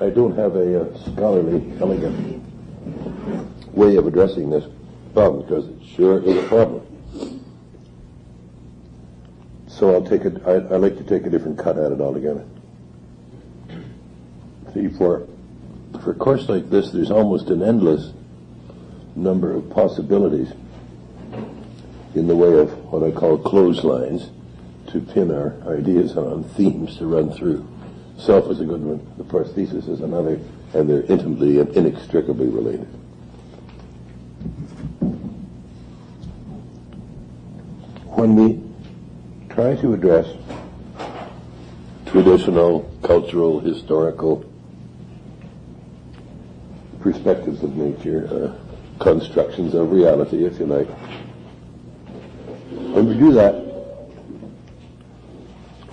I don't have a uh, scholarly, elegant way of addressing this problem because it sure is a problem. So I'll take it. I, like to take a different cut at it altogether. See, for for a course like this, there's almost an endless number of possibilities in the way of what I call clotheslines to pin our ideas on, themes to run through. Self is a good one. The prosthesis is another, and they're intimately and inextricably related. When we try to address traditional, cultural, historical perspectives of nature, uh, constructions of reality, if you like, when we do that,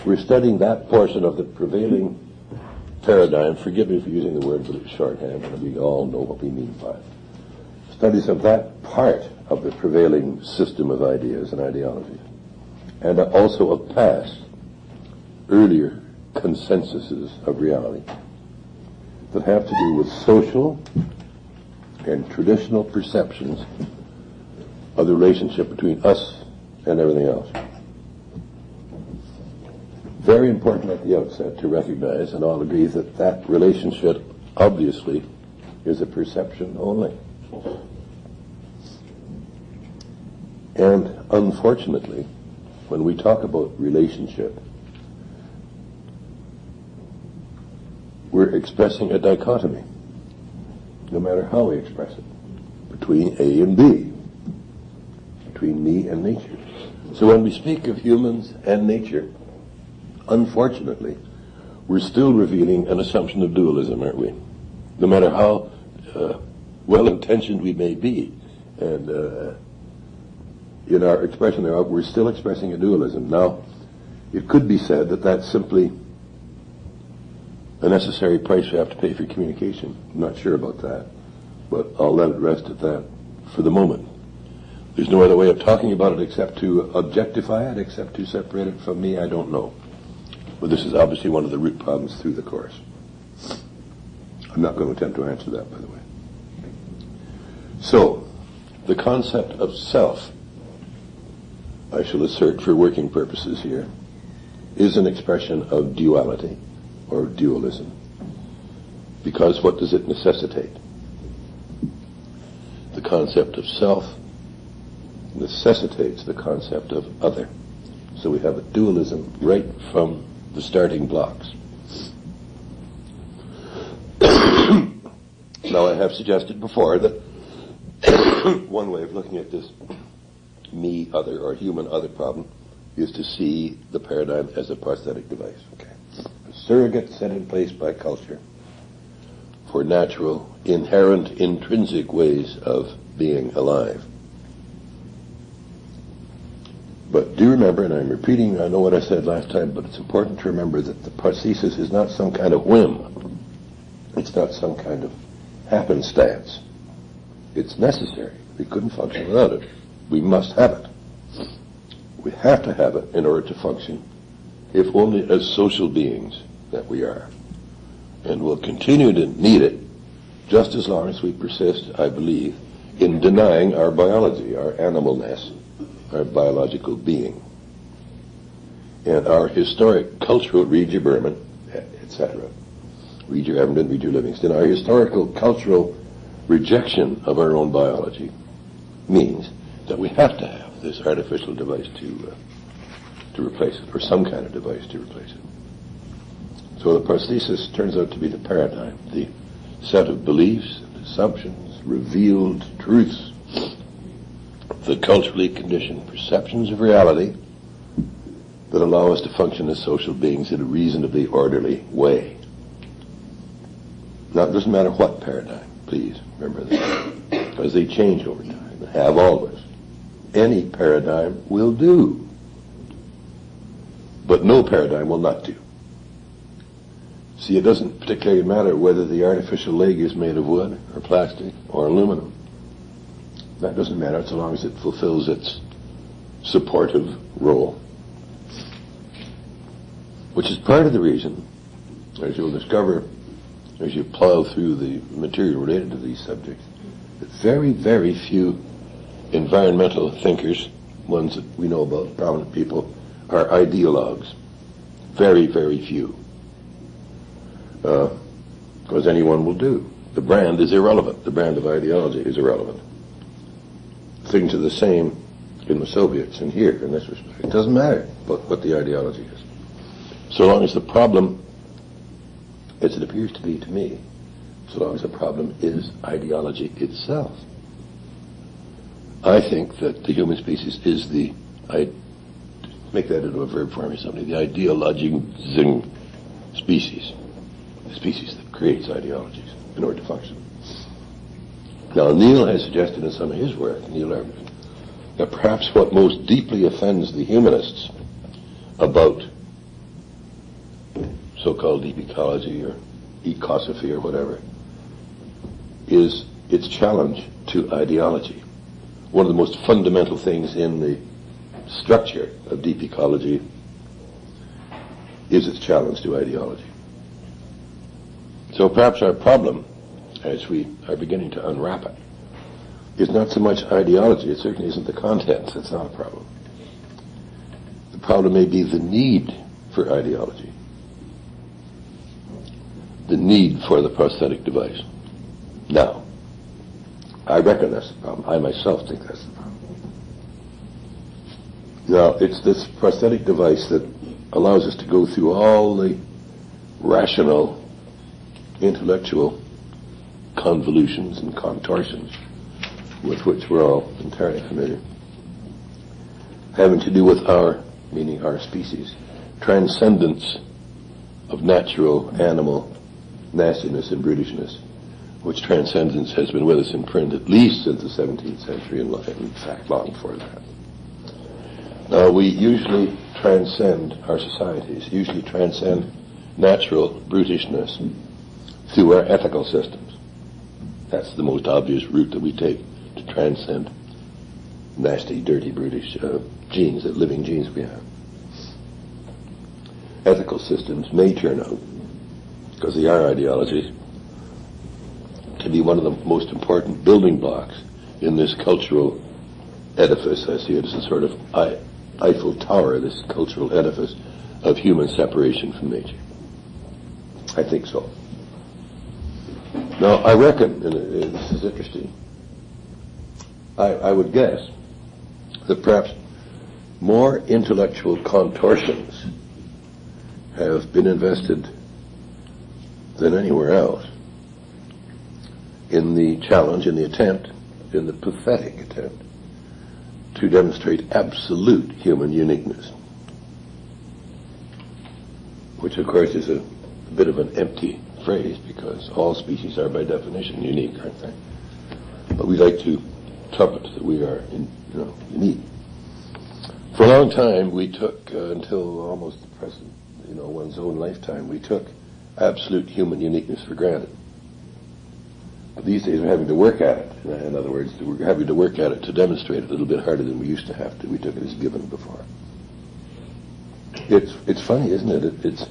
we're studying that portion of the prevailing paradigm. Forgive me for using the word, but it's shorthand, and we all know what we mean by it. Studies of that part of the prevailing system of ideas and ideologies, and also of past, earlier consensuses of reality that have to do with social and traditional perceptions of the relationship between us and everything else. Very important at the outset to recognize and all agree that that relationship obviously is a perception only. And unfortunately, when we talk about relationship, we're expressing a dichotomy, no matter how we express it, between A and B, between me and nature. So when we speak of humans and nature, unfortunately, we're still revealing an assumption of dualism, aren't we? No matter how uh, well-intentioned we may be, and uh, in our expression thereof, we're still expressing a dualism. Now, it could be said that that's simply a necessary price we have to pay for communication. I'm not sure about that, but I'll let it rest at that for the moment. There's no other way of talking about it except to objectify it, except to separate it from me. I don't know. But this is obviously one of the root problems through the course. I'm not going to attempt to answer that, by the way. So, the concept of self, I shall assert for working purposes here, is an expression of duality or dualism. Because what does it necessitate? The concept of self necessitates the concept of other. So we have a dualism right from the starting blocks. now I have suggested before that one way of looking at this me other or human other problem is to see the paradigm as a prosthetic device. Okay. A surrogate set in place by culture for natural, inherent, intrinsic ways of being alive. But do remember, and I'm repeating, I know what I said last time, but it's important to remember that the prosthesis is not some kind of whim. It's not some kind of happenstance. It's necessary. We couldn't function without it. We must have it. We have to have it in order to function, if only as social beings that we are. And we'll continue to need it just as long as we persist, I believe, in denying our biology, our animalness, our biological being. And our historic cultural, read your Berman, etc., read your Evernden, read your Livingston, our historical cultural rejection of our own biology means that we have to have this artificial device to uh, to replace it, or some kind of device to replace it. So the prosthesis turns out to be the paradigm, the set of beliefs and assumptions, revealed truths the culturally conditioned perceptions of reality that allow us to function as social beings in a reasonably orderly way. Now, it doesn't matter what paradigm, please remember that, because they change over time, and have always. Any paradigm will do, but no paradigm will not do. See, it doesn't particularly matter whether the artificial leg is made of wood or plastic or aluminum. That doesn't matter so long as it fulfills its supportive role. Which is part of the reason, as you'll discover as you plow through the material related to these subjects, that very, very few environmental thinkers, ones that we know about, prominent people, are ideologues. Very, very few. Because uh, anyone will do. The brand is irrelevant. The brand of ideology is irrelevant. Things are the same in the Soviets and here in this respect. It doesn't matter what, what the ideology is. So long as the problem, as it appears to be to me, so long as the problem is ideology itself, I think that the human species is the, I make that into a verb for me, somebody, the ideologizing species, the species that creates ideologies in order to function. Now, Neil has suggested in some of his work, Neil Evernden, that perhaps what most deeply offends the humanists about so-called deep ecology or ecosophy or whatever is its challenge to ideology. One of the most fundamental things in the structure of deep ecology is its challenge to ideology. So perhaps our problem, as we are beginning to unwrap it, is not so much ideology, it certainly isn't the contents, it's not a problem. The problem may be the need for ideology, the need for the prosthetic device. Now, I reckon that's the problem. I myself think that's the problem. Now, it's this prosthetic device that allows us to go through all the rational, intellectual convolutions and contortions with which we're all entirely familiar, having to do with our, meaning our species, transcendence of natural animal nastiness and brutishness, which transcendence has been with us in print at least since the 17th century, and in fact long before that. Now, we usually transcend our societies, usually transcend natural brutishness through our ethical systems. That's the most obvious route that we take to transcend nasty, dirty, brutish uh, genes, that living genes we have. Ethical systems may turn out, because they are ideologies, to be one of the most important building blocks in this cultural edifice. I see it as a sort of Eiffel Tower, this cultural edifice of human separation from nature. I think so. Now, I reckon, and this is interesting, I, I would guess that perhaps more intellectual contortions have been invested than anywhere else in the challenge, in the attempt, in the pathetic attempt to demonstrate absolute human uniqueness, which of course is a, a bit of an empty phrase because all species are by definition unique, aren't they? But we like to trumpet that we are, in, you know, unique. For a long time, we took uh, until almost the present, you know, one's own lifetime, we took absolute human uniqueness for granted. But these days we're having to work at it. In other words, we're having to work at it to demonstrate it a little bit harder than we used to have to. We took it as given before. It's it's funny, isn't it? it it's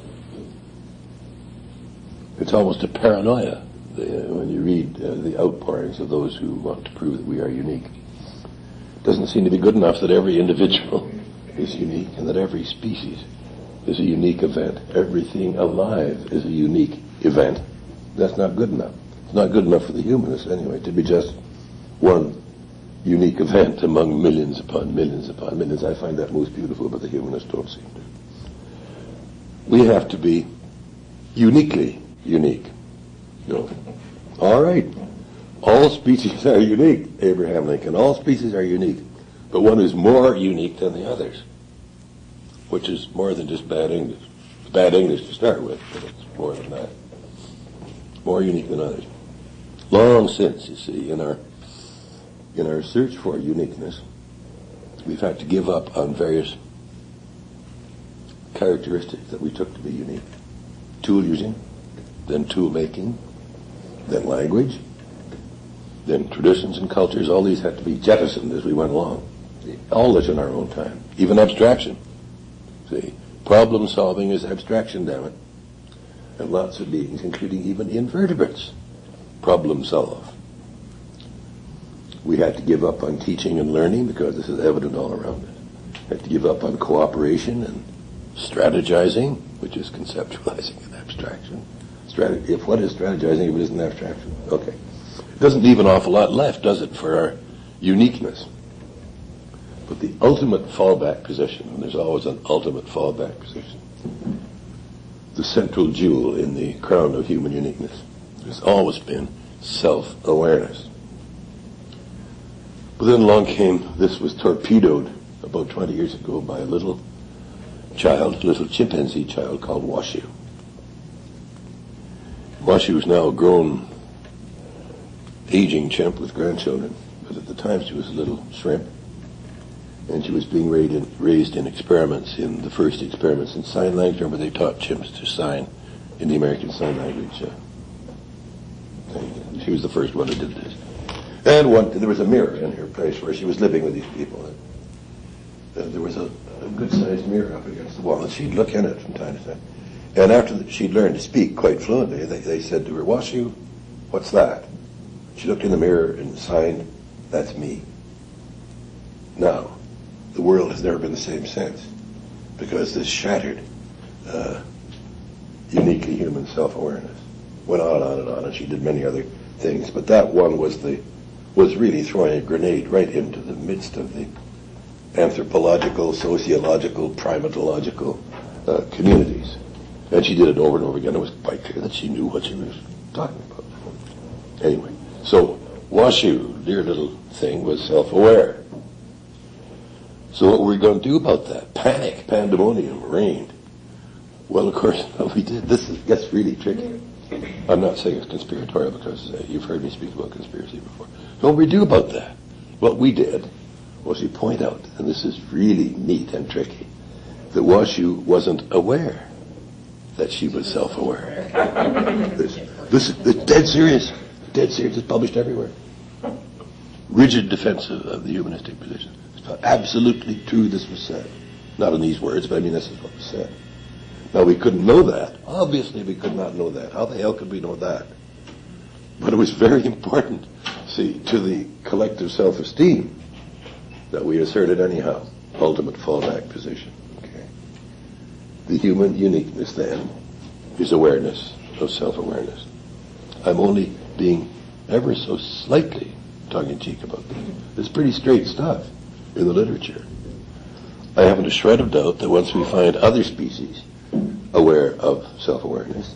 it's almost a paranoia the, when you read uh, the outpourings of those who want to prove that we are unique. It doesn't seem to be good enough that every individual is unique and that every species is a unique event. Everything alive is a unique event. That's not good enough. It's not good enough for the humanists, anyway, to be just one unique event among millions upon millions upon millions. I find that most beautiful, but the humanists don't seem to. We have to be uniquely unique. Know, all right. All species are unique, Abraham Lincoln. All species are unique, but one is more unique than the others, which is more than just bad English. It's bad English to start with, but it's more than that. More unique than others. Long since, you see, in our in our search for uniqueness, we've had to give up on various characteristics that we took to be unique. Tool using, then tool making, then language, then traditions and cultures. All these had to be jettisoned as we went along. All this in our own time. Even abstraction. See, problem solving is abstraction, damn it. and lots of beings, including even invertebrates, problem solve. We had to give up on teaching and learning because this is evident all around us. We had to give up on cooperation and strategizing, which is conceptualizing and abstraction. If what is strategizing if it isn't abstraction? Okay. It doesn't leave an awful lot left, does it, for our uniqueness? But the ultimate fallback position, and there's always an ultimate fallback position, the central jewel in the crown of human uniqueness has always been self-awareness. But then along came, this was torpedoed about 20 years ago by a little child, little chimpanzee child called Washoe. Washoe was now a grown, aging chimp with grandchildren, but at the time she was a little shrimp, and she was being raised in, raised in experiments, in the first experiments in sign language. Remember, they taught chimps to sign in the American Sign Language uh. She was the first one who did this. And one, there was a mirror in her place where she was living with these people. And, uh, there was a, a good-sized mirror up against the wall, and she'd look in it from time to time. And after she'd learned to speak quite fluently, they, they said to her, Washoe, what's that? She looked in the mirror and signed, that's me. Now, the world has never been the same since because this shattered, uh, uniquely human self-awareness went on and on and on, and she did many other things. But that one was the was really throwing a grenade right into the midst of the anthropological, sociological, primatological uh, communities. And she did it over and over again. It was quite clear that she knew what she was talking about. Anyway, so Washoe, dear little thing, was self-aware. So what were we going to do about that? Panic, pandemonium reigned. Well, of course, we did. This is, gets really tricky. I'm not saying it's conspiratorial because uh, you've heard me speak about conspiracy before. So what we do about that? What we did was we point out, and this is really neat and tricky, that Washoe wasn't aware that she was self-aware. this, this is dead serious. Dead serious. It's published everywhere. Rigid defense of, of the humanistic position. It's absolutely true this was said. Not in these words, but I mean this is what was said. Now we couldn't know that. Obviously we could not know that. How the hell could we know that? But it was very important, see, to the collective self-esteem that we asserted anyhow. Ultimate fallback position. The human uniqueness then is awareness of self-awareness. I'm only being ever so slightly tongue-in-cheek about this. It's pretty straight stuff in the literature. I haven't a shred of doubt that once we find other species aware of self-awareness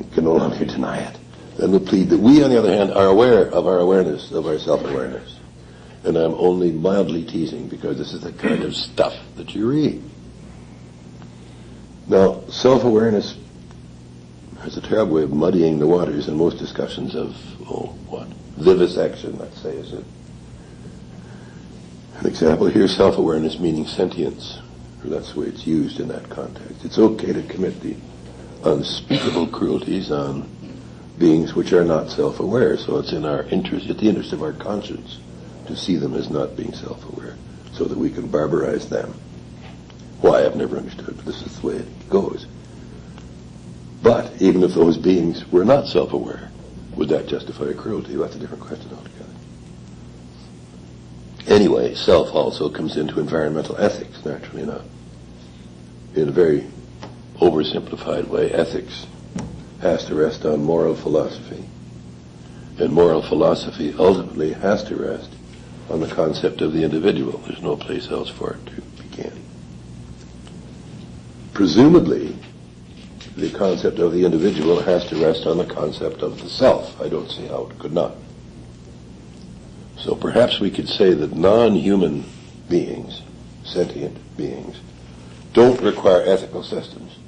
we can no longer deny it, then we'll plead that we, on the other hand, are aware of our awareness, of our self-awareness. And I'm only mildly teasing because this is the kind of stuff that you read. Now, self-awareness has a terrible way of muddying the waters in most discussions of, oh, what? Vivisection, let's say, is it? An example here, self-awareness meaning sentience. That's the way it's used in that context. It's okay to commit the unspeakable cruelties on beings which are not self-aware. So it's in our interest, at the interest of our conscience, to see them as not being self-aware, so that we can barbarize them. Why I've never understood, but this is the way it goes. But even if those beings were not self-aware, would that justify a cruelty? That's a different question altogether. Anyway, self also comes into environmental ethics, naturally enough. In a very oversimplified way, ethics has to rest on moral philosophy. And moral philosophy ultimately has to rest on the concept of the individual. There's no place else for it to. Presumably, the concept of the individual has to rest on the concept of the self. I don't see how it could not. So perhaps we could say that non-human beings, sentient beings, don't require ethical systems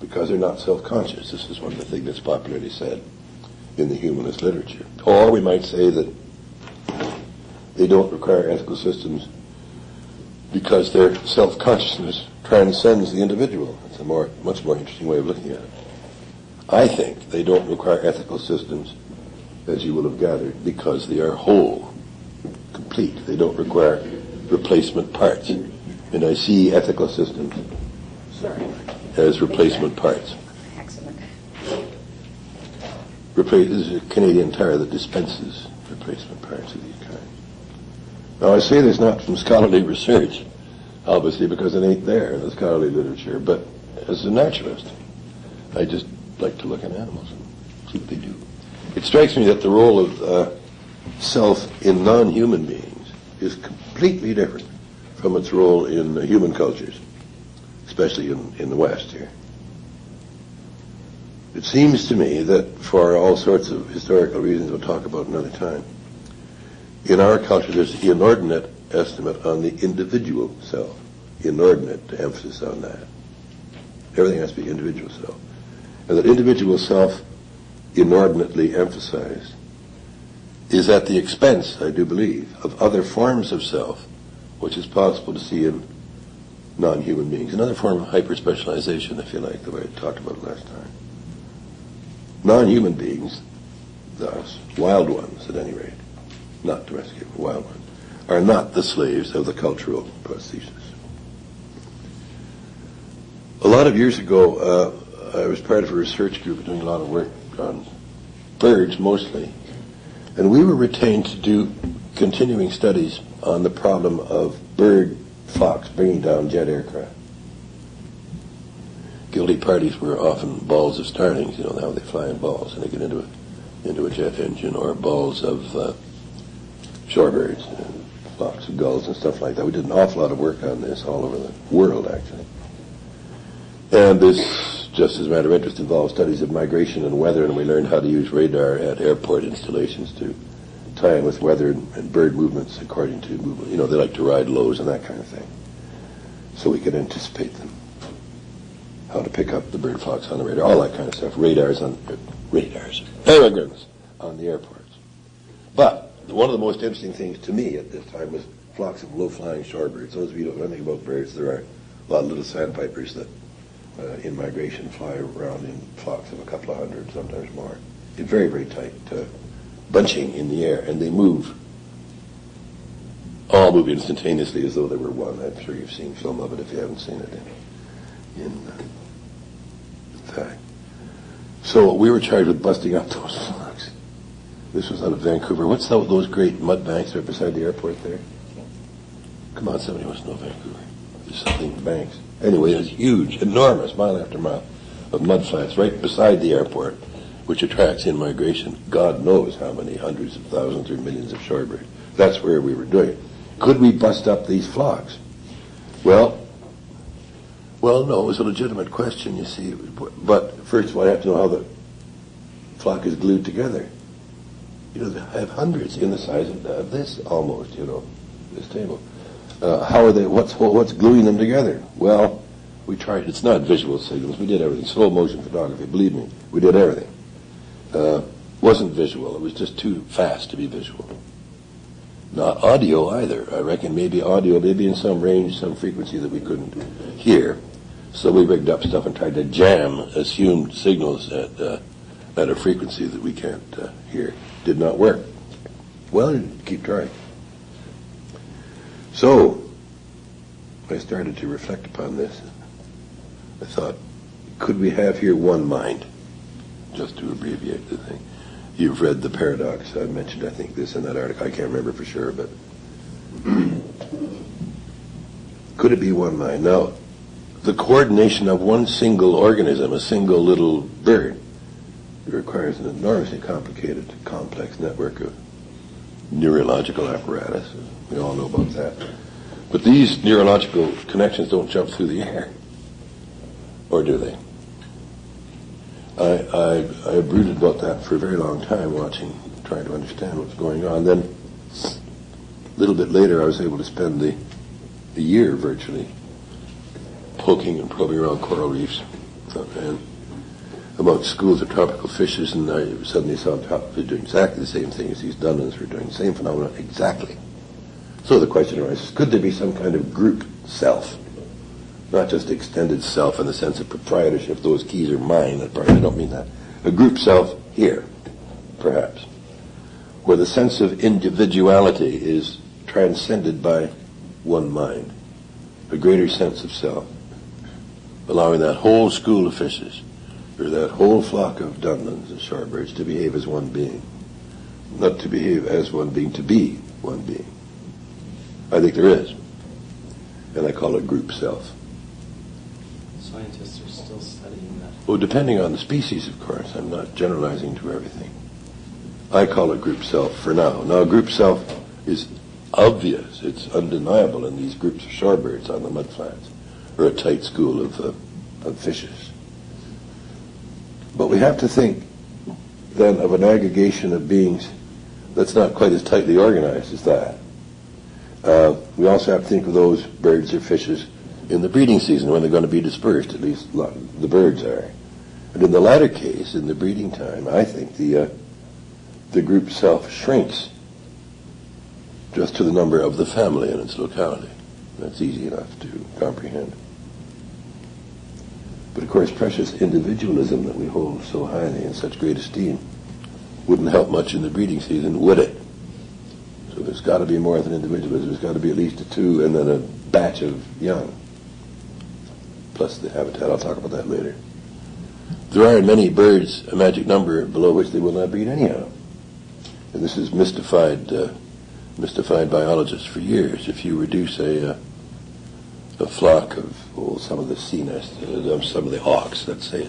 because they're not self-conscious. This is one of the things that's popularly said in the humanist literature. Or we might say that they don't require ethical systems because their self-consciousness transcends the individual. It's a more, much more interesting way of looking at it. I think they don't require ethical systems, as you will have gathered, because they are whole complete. They don't require replacement parts. And I see ethical systems as replacement parts. Excellent. replace, this is a Canadian Tire that dispenses replacement parts of these kinds. Now I say this not from scholarly research, obviously because it ain't there in the scholarly literature, but as a naturalist, I just like to look at animals and see what they do. It strikes me that the role of uh, self in non-human beings is completely different from its role in human cultures, especially in, in the West here. It seems to me that for all sorts of historical reasons we'll talk about another time, in our culture there's inordinate estimate on the individual self, inordinate emphasis on that. Everything has to be individual self. And that individual self, inordinately emphasized, is at the expense, I do believe, of other forms of self, which is possible to see in non-human beings. Another form of hyper-specialization, if you like, the way I talked about last time. Non-human beings, thus, wild ones at any rate, not domesticated, wild ones, are not the slaves of the cultural prosthesis. A lot of years ago, uh, I was part of a research group doing a lot of work on birds mostly, and we were retained to do continuing studies on the problem of bird flocks bringing down jet aircraft. Guilty parties were often balls of starlings, you know, how they fly in balls and they get into a, into a jet engine, or balls of uh, shorebirds, flocks of gulls and stuff like that. We did an awful lot of work on this all over the world, actually. And this, just as a matter of interest, involves studies of migration and weather, and we learned how to use radar at airport installations to tie in with weather and, bird movements according to movement. You know, they like to ride lows and that kind of thing. So we could anticipate them. How to pick up the bird flocks on the radar, all that kind of stuff. Radars on, uh, radars, peregrines on the airports. But one of the most interesting things to me at this time was flocks of low-flying shorebirds. Those of you who don't know anything about birds, there are a lot of little sandpipers that uh, in migration fly around in flocks of a couple of hundred, sometimes more, in very, very tight uh, bunching in the air, and they move. All move instantaneously as though they were one. I'm sure you've seen film of it if you haven't seen it in, in, uh, in fact. So we were charged with busting up those. This was out of Vancouver. What's that, those great mud banks right beside the airport there? Come on, somebody wants to know Vancouver. There's something banks. Anyway, it's huge, enormous, mile after mile of mud flats right beside the airport, which attracts in migration God knows how many hundreds of thousands or millions of shorebirds. That's where we were doing it. Could we bust up these flocks? Well, well, no, it was a legitimate question, you see. But first of all, I have to know how the flock is glued together. You know, have hundreds in the size of, of this almost, you know, this table. Uh, how are they? What's what's gluing them together? Well, we tried. It's not visual signals. We did everything. Slow motion photography. Believe me, we did everything. Uh, wasn't visual. It was just too fast to be visual. Not audio either. I reckon maybe audio, maybe in some range, some frequency that we couldn't hear. So we rigged up stuff and tried to jam assumed signals at uh, at a frequency that we can't uh, hear. Did not work. Well, keep trying. So, I started to reflect upon this. I thought, could we have here one mind? Just to abbreviate the thing. You've read the paradox. I mentioned, I think, this in that article. I can't remember for sure, but could it be one mind? Now, the coordination of one single organism, a single little bird, requires an enormously complicated, complex network of neurological apparatus. We all know about that. But these neurological connections don't jump through the air. Or do they? I, I, I brooded about that for a very long time, watching, trying to understand what's going on. Then, a little bit later, I was able to spend the, the year virtually poking and probing around coral reefs and about schools of tropical fishes, and I suddenly saw tropical doing exactly the same thing as these Dunlins were doing, the same phenomenon exactly. So the question arises, could there be some kind of group self? Not just extended self in the sense of proprietorship, those keys are mine, I don't mean that. A group self here, perhaps, where the sense of individuality is transcended by one mind, a greater sense of self, allowing that whole school of fishes for that whole flock of dunlins and shorebirds to behave as one being. Not to behave as one being, to be one being. I think there is. And I call it group self. Scientists are still studying that. Well, depending on the species, of course. I'm not generalizing to everything. I call it group self for now. Now, group self is obvious. It's undeniable in these groups of shorebirds on the mudflats, or a tight school of, uh, of fishes. But we have to think then of an aggregation of beings that's not quite as tightly organized as that. Uh, we also have to think of those birds or fishes in the breeding season when they're going to be dispersed, at least the birds are. And in the latter case, in the breeding time, I think the, uh, the group self shrinks just to the number of the family in its locality. That's easy enough to comprehend. But of course, precious individualism that we hold so highly in such great esteem wouldn't help much in the breeding season, would it? So there's got to be more than individualism. There's got to be at least a two and then a batch of young. Plus the habitat. I'll talk about that later. There are in many birds a magic number below which they will not breed anyhow. And this has mystified, uh, mystified biologists for years. If you reduce a, uh, a flock of oh, some of the sea nests, uh, some of the hawks, let's say,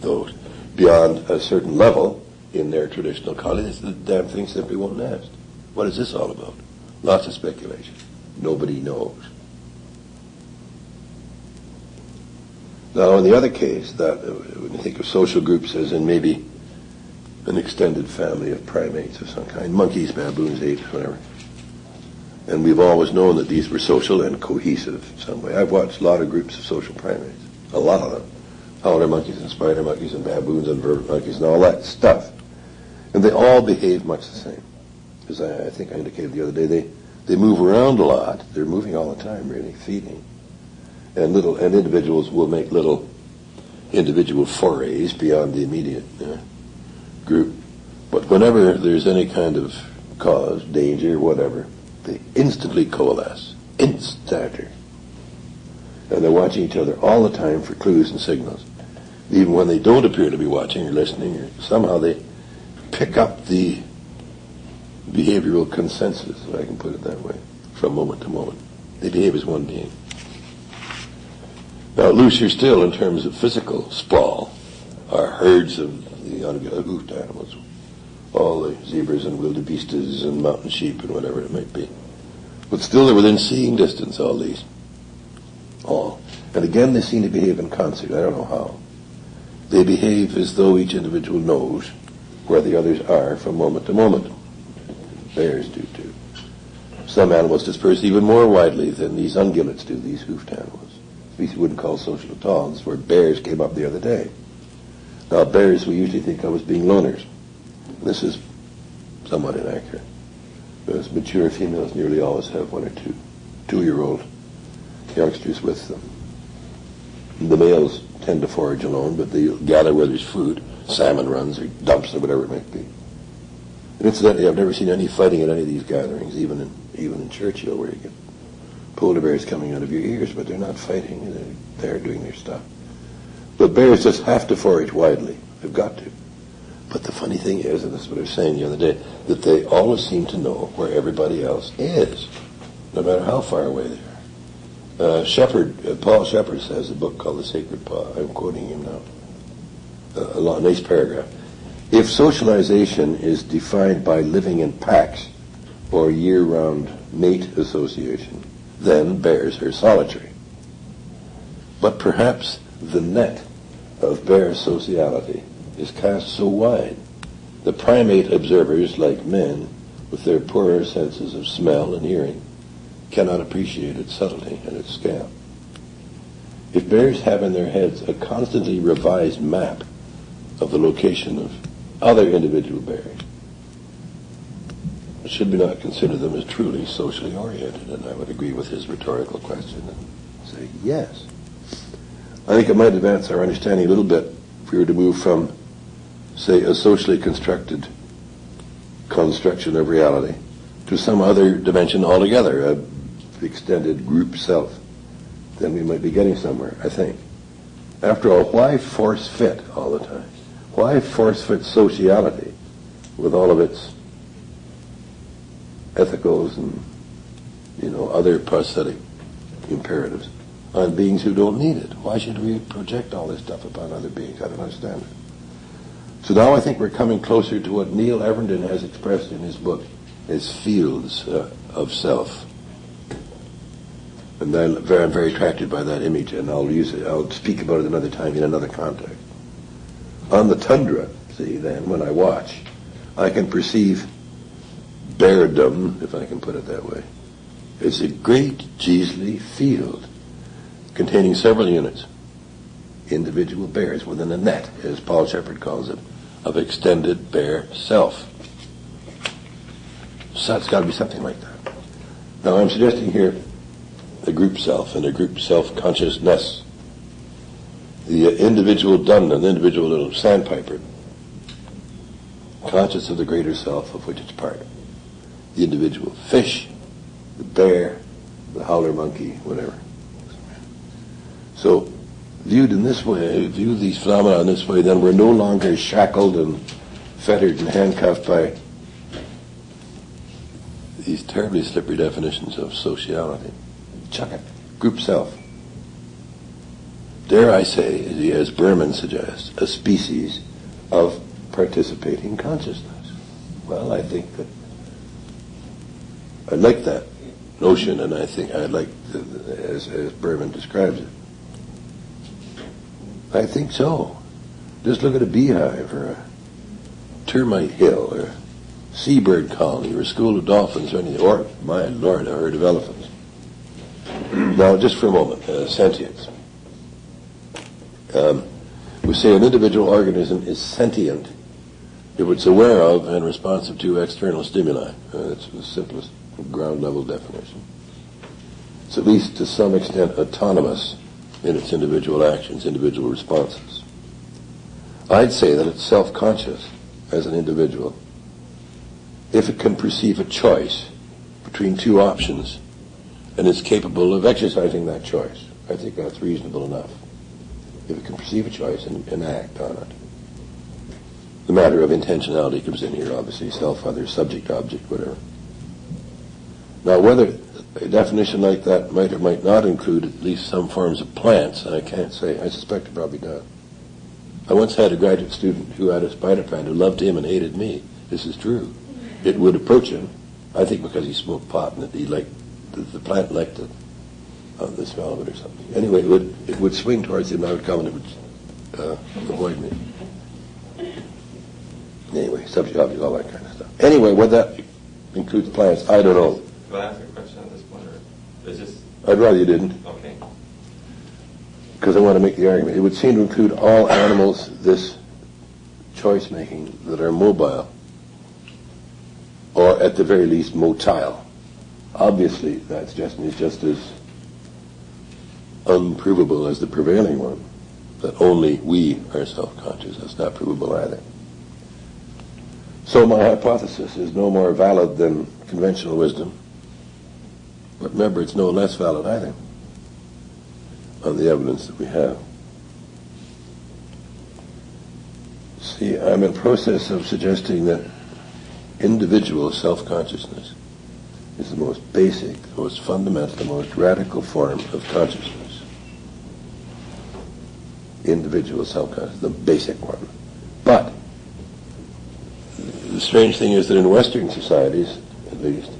those, beyond a certain level in their traditional colonies, the damn thing simply won't nest. What is this all about? Lots of speculation. Nobody knows. Now, in the other case, that uh, when you think of social groups as in maybe an extended family of primates of some kind, monkeys, baboons, apes, whatever. And we've always known that these were social and cohesive in some way. I've watched a lot of groups of social primates, a lot of them. Howler monkeys and spider monkeys and baboons and vervet monkeys and all that stuff. And they all behave much the same. As I, I think I indicated the other day, they, they move around a lot. They're moving all the time, really, feeding. And little and individuals will make little individual forays beyond the immediate uh, group. But whenever there's any kind of cause, danger, whatever, they instantly coalesce. Instanter. And they're watching each other all the time for clues and signals. Even when they don't appear to be watching or listening, or somehow they pick up the behavioral consensus, if I can put it that way, from moment to moment. They behave as one being. Now, looser still in terms of physical sprawl are herds of the hoofed animals, all the zebras and wildebeestes and mountain sheep and whatever it might be. But still they're within seeing distance, all these. All. And again, they seem to behave in concert. I don't know how. They behave as though each individual knows where the others are from moment to moment. Bears do too. Some animals disperse even more widely than these ungulates do, these hoofed animals. We wouldn't call social at all. This is where bears came up the other day. Now, bears we usually think of as being loners. This is somewhat inaccurate. Because mature females nearly always have one or two two-year-old youngsters with them. The males tend to forage alone, but they gather where there's food, salmon runs or dumps or whatever it might be. And incidentally, I've never seen any fighting at any of these gatherings, even in even in Churchill, where you get polar bears coming out of your ears, but they're not fighting. They're there doing their stuff. But bears just have to forage widely. They've got to. But the funny thing is, and this is what I was saying the other day, that they always seem to know where everybody else is, no matter how far away they are. Uh, Shepard, uh, Paul Shepard has a book called The Sacred Paw. I'm quoting him now. Uh, a long, nice paragraph. If socialization is defined by living in packs or year-round mate association, then bears are solitary. But perhaps the net of bear sociality is cast so wide the primate observers, like men, with their poorer senses of smell and hearing, cannot appreciate its subtlety and its scale. If bears have in their heads a constantly revised map of the location of other individual bears, should we not consider them as truly socially oriented? And I would agree with his rhetorical question and say yes. I think it might advance our understanding a little bit if we were to move from, say, a socially constructed construction of reality to some other dimension altogether, a extended group self, then we might be getting somewhere, I think. After all, why force fit all the time? Why force fit sociality with all of its ethicals and, you know, other prosthetic imperatives on beings who don't need it? Why should we project all this stuff upon other beings? I don't understand it. So now I think we're coming closer to what Neil Evernden has expressed in his book as fields uh, of self. And I'm very, I'm very attracted by that image, and I'll use it. I'll speak about it another time in another context. On the tundra, see, then, when I watch, I can perceive beardom, if I can put it that way. It's a great Geesley field containing several units, individual bears within a net, as Paul Shepard calls it, of extended bear self. So it's got to be something like that. Now I'm suggesting here a group self and a group self-consciousness. The individual Dunlin, the individual little sandpiper, conscious of the greater self of which it's part. The individual fish, the bear, the howler monkey, whatever. So, viewed in this way, view these phenomena in this way, then we're no longer shackled and fettered and handcuffed by these terribly slippery definitions of sociality. Chuck it. Group self. Dare I say, as Berman suggests, a species of participating consciousness. Well, I think that I like that notion, and I think I like the, as, as Berman describes it. I think so. Just look at a beehive or a termite hill or a seabird colony or a school of dolphins or anything. Or, my lord, a herd of elephants. now, just for a moment, uh, sentience. Um, we say an individual organism is sentient if it's aware of and responsive to external stimuli. Uh, that's the simplest ground level definition. It's at least to some extent autonomous in its individual actions, individual responses. I'd say that it's self-conscious as an individual if it can perceive a choice between two options and is capable of exercising that choice. I think that's reasonable enough. If it can perceive a choice and, and act on it. The matter of intentionality comes in here, obviously, self, other, subject, object, whatever. Now, whether a definition like that might or might not include at least some forms of plants, I can't say. I suspect it probably does. I once had a graduate student who had a spider plant who loved him and hated me. This is true. It would approach him, I think because he smoked pot and he liked, the, the plant liked the, uh, the smell of it or something. Anyway, it would, it would swing towards him and I would come and it would uh, avoid me. Anyway, subject, object, all that kind of stuff. Anyway, whether that includes plants, I don't know. Do I ask a question on this one, or is this, I'd rather you didn't. okay? because I want to make the argument. It would seem to include all animals, this choice making, that are mobile, or at the very least motile. Obviously, that suggestion is just as unprovable as the prevailing one, that only we are self-conscious. That's not provable either. So my hypothesis is no more valid than conventional wisdom, but remember, it's no less valid either on the evidence that we have. See, I'm in process of suggesting that individual self-consciousness is the most basic, the most fundamental, the most radical form of consciousness. Individual self-consciousness, the basic one. But the strange thing is that in Western societies, at least,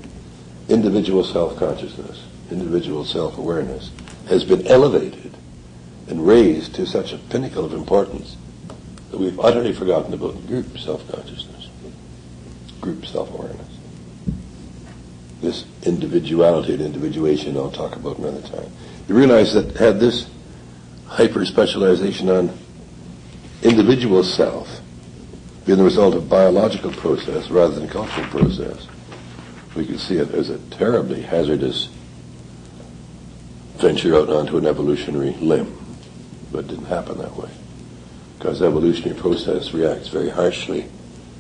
individual self-consciousness, individual self-awareness has been elevated and raised to such a pinnacle of importance that we've utterly forgotten about group self-consciousness, group self-awareness. This individuality and individuation I'll talk about another time. You realize that had this hyper-specialization on individual self been the result of biological process rather than cultural process, we could see it as a terribly hazardous venture out onto an evolutionary limb. But it didn't happen that way. Because the evolutionary process reacts very harshly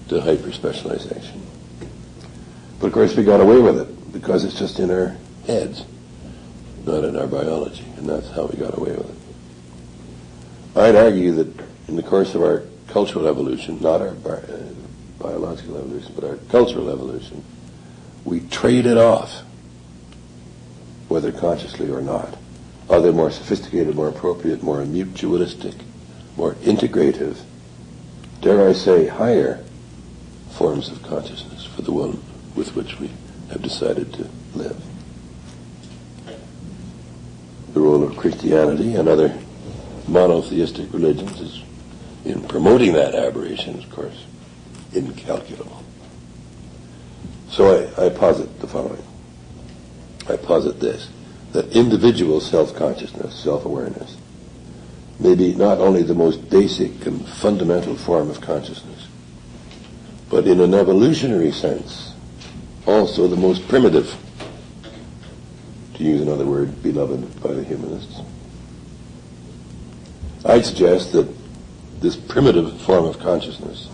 to hyper-specialization. But of course we got away with it because it's just in our heads, not in our biology. And that's how we got away with it. I'd argue that in the course of our cultural evolution, not our bi- uh, biological evolution, but our cultural evolution, we trade it off, whether consciously or not, other more sophisticated, more appropriate, more mutualistic, more integrative, dare I say, higher forms of consciousness for the one with which we have decided to live. The role of Christianity and other monotheistic religions is in promoting that aberration, of course, incalculable. So I, I posit the following. I posit this, that individual self-consciousness, self-awareness, may be not only the most basic and fundamental form of consciousness, but in an evolutionary sense, also the most primitive, to use another word beloved by the humanists. I'd suggest that this primitive form of consciousness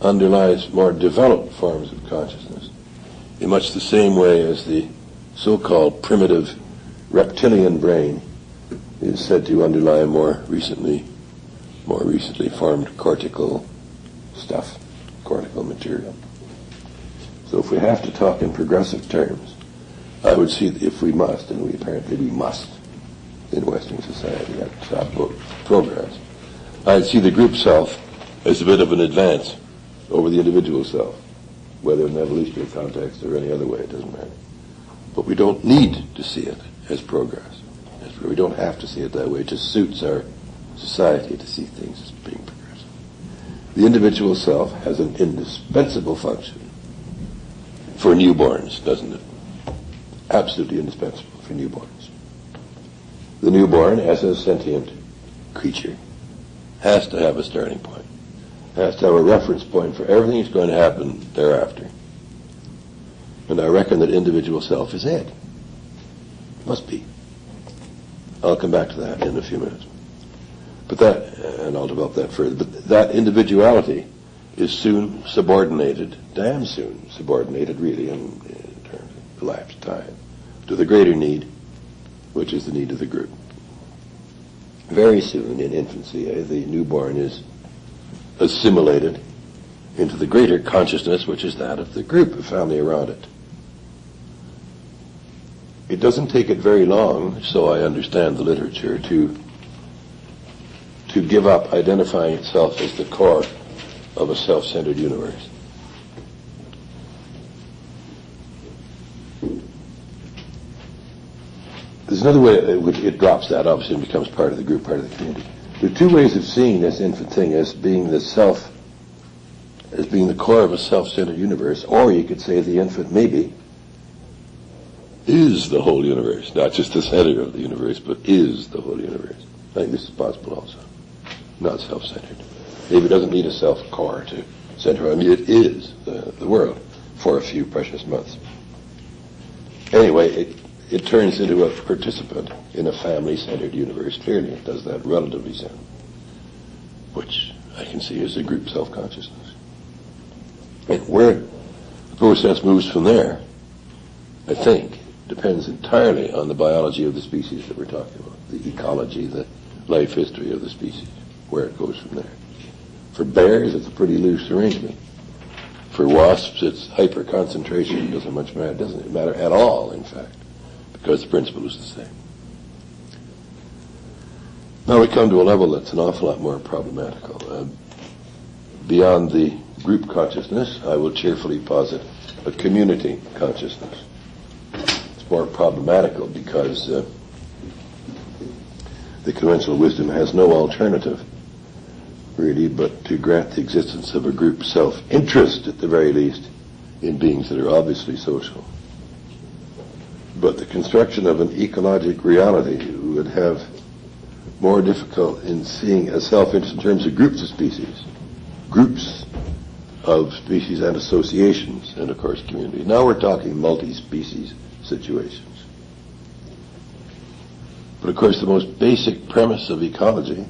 underlies more developed forms of consciousness in much the same way as the so-called primitive reptilian brain is said to underlie more recently more recently formed cortical stuff, cortical material. So if we have to talk in progressive terms, I would see that if we must, and we apparently we must in Western society, that's stop progress, I'd see the group self as a bit of an advance over the individual self, whether in an evolutionary context or any other way, it doesn't matter. But we don't need to see it as progress. We don't have to see it that way. It just suits our society to see things as being progressive. The individual self has an indispensable function for newborns, doesn't it? Absolutely indispensable for newborns. The newborn, as a sentient creature, has to have a starting point, has to have a reference point for everything that's going to happen thereafter. And I reckon that individual self is it. Must be. I'll come back to that in a few minutes. But that, and I'll develop that further, but that individuality is soon subordinated, damn soon subordinated really in, in terms of elapsed time, to the greater need, which is the need of the group. Very soon in infancy, eh, the newborn is assimilated into the greater consciousness, which is that of the group, the family around it. It doesn't take it very long, so I understand the literature, to to give up identifying itself as the core of a self-centered universe. There's another way in which it drops that, obviously, and becomes part of the group, part of the community. Are two ways of seeing this infant thing as being the self, as being the core of a self-centered universe, or you could say the infant maybe is the whole universe, not just the center of the universe, but is the whole universe. I think this is possible also. Not self-centered. Maybe it doesn't need a self-core to center. I mean, it is the, the world for a few precious months. Anyway, it, it turns into a participant in a family-centered universe. Clearly, it does that relatively soon, which I can see as a group self-consciousness. And where the process moves from there, I think, depends entirely on the biology of the species that we're talking about, the ecology, the life history of the species, where it goes from there. For bears, it's a pretty loose arrangement. For wasps, it's hyper concentration. It doesn't much matter. It doesn't matter at all, in fact, because the principle is the same. Now we come to a level that's an awful lot more problematical. Uh, beyond the group consciousness, I will cheerfully posit a community consciousness It's more problematical because uh, the conventional wisdom has no alternative, really, but to grant the existence of a group self-interest, at the very least, in beings that are obviously social. But the construction of an ecologic reality would have more difficult in seeing a self-interest in terms of groups of species, groups of species and associations, and of course community. Now we're talking multi-species situations. But of course, the most basic premise of ecology,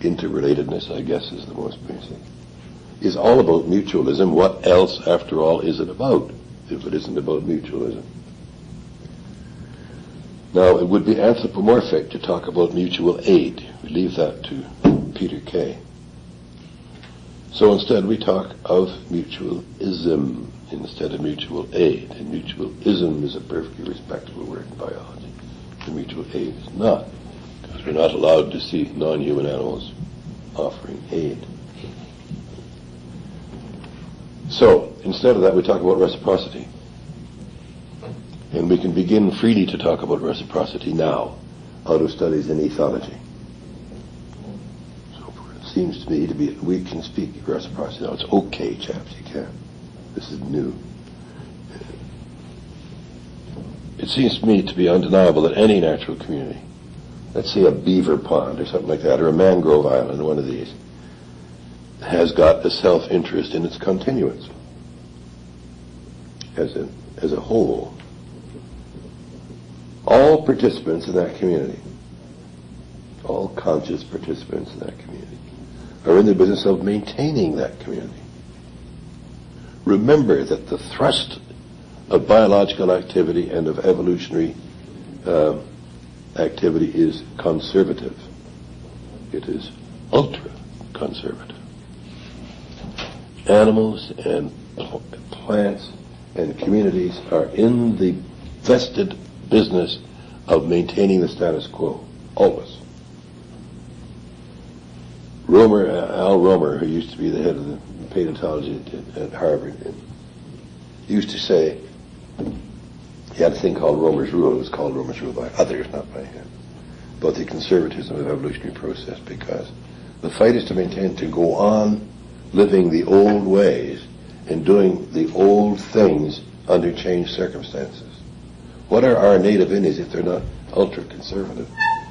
interrelatedness, I guess, is the most basic, is all about mutualism. What else, after all, is it about if it isn't about mutualism? Now, it would be anthropomorphic to talk about mutual aid. We leave that to Peter Kay. So instead, we talk of mutualism instead of mutual aid. And mutualism is a perfectly respectable word in biology. And mutual aid is not, because we're not allowed to see non-human animals offering aid. So, instead of that, we talk about reciprocity. And we can begin freely to talk about reciprocity now, out of studies in ethology. So it seems to me to be, we can speak reciprocity now. It's okay, chaps, you can. This is new. It seems to me to be undeniable that any natural community, let's say a beaver pond or something like that, or a mangrove island, one of these, has got a self-interest in its continuance as a, as a whole. All participants in that community, all conscious participants in that community, are in the business of maintaining that community. Remember that the thrust of biological activity and of evolutionary uh, activity is conservative. It is ultra conservative. Animals and pl- plants and communities are in the vested business of maintaining the status quo, always. Romer, uh, Al Romer, who used to be the head of the paleontology at, Harvard, used to say, he had a thing called Romer's Rule. It was called Romer's Rule by others, not by him. About the conservatism of evolutionary process, because the fight is to maintain to go on living the old ways and doing the old things under changed circumstances. What are our native Indians if they're not ultra conservative?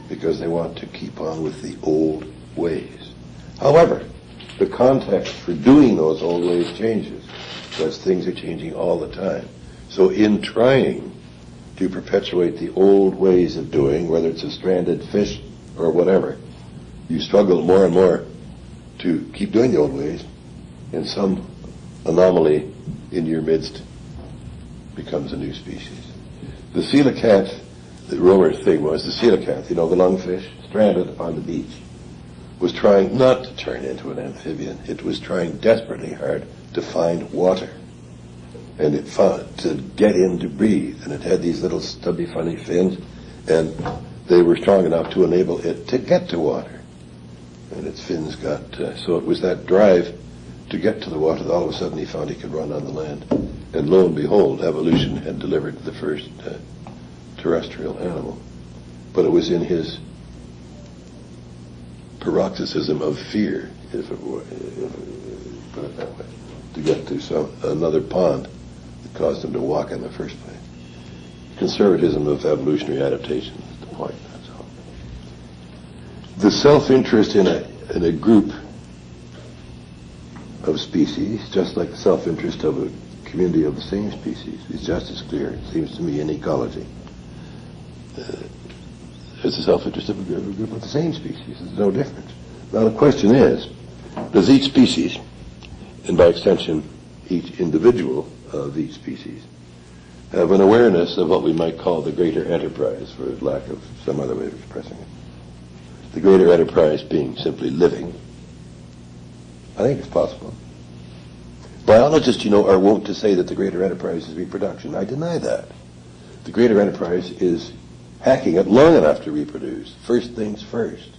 Because they want to keep on with the old ways. However, the context for doing those old ways changes because things are changing all the time. So in trying to perpetuate the old ways of doing, whether it's a stranded fish or whatever, you struggle more and more to keep doing the old ways, and some anomaly in your midst becomes a new species. The coelacanth, the Romer thing was the coelacanth, you know, the lungfish, stranded on the beach, was trying not to turn into an amphibian. It was trying desperately hard to find water. And it found, to get in to breathe. And it had these little stubby, funny fins, and they were strong enough to enable it to get to water. And its fins got, uh, so it was that drive to get to the water that all of a sudden he found he could run on the land. And lo and behold, evolution had delivered the first uh, terrestrial animal. But it was in his paroxysm of fear, if it were, if, put it that way, to get to some another pond that caused him to walk in the first place. Conservatism of evolutionary adaptation is the point. That's all. The self-interest in a in a group of species, just like the self-interest of a community of the same species, is just as clear, it seems to me, in ecology. Uh, as the self-interest of a group of the same species. There's no difference. Now the question is, does each species, and by extension each individual of each species, have an awareness of what we might call the greater enterprise, for lack of some other way of expressing it? The greater enterprise being simply living. I think it's possible. Biologists, you know, are wont to say that the greater enterprise is reproduction. I deny that. The greater enterprise is hacking it long enough to reproduce. First things first.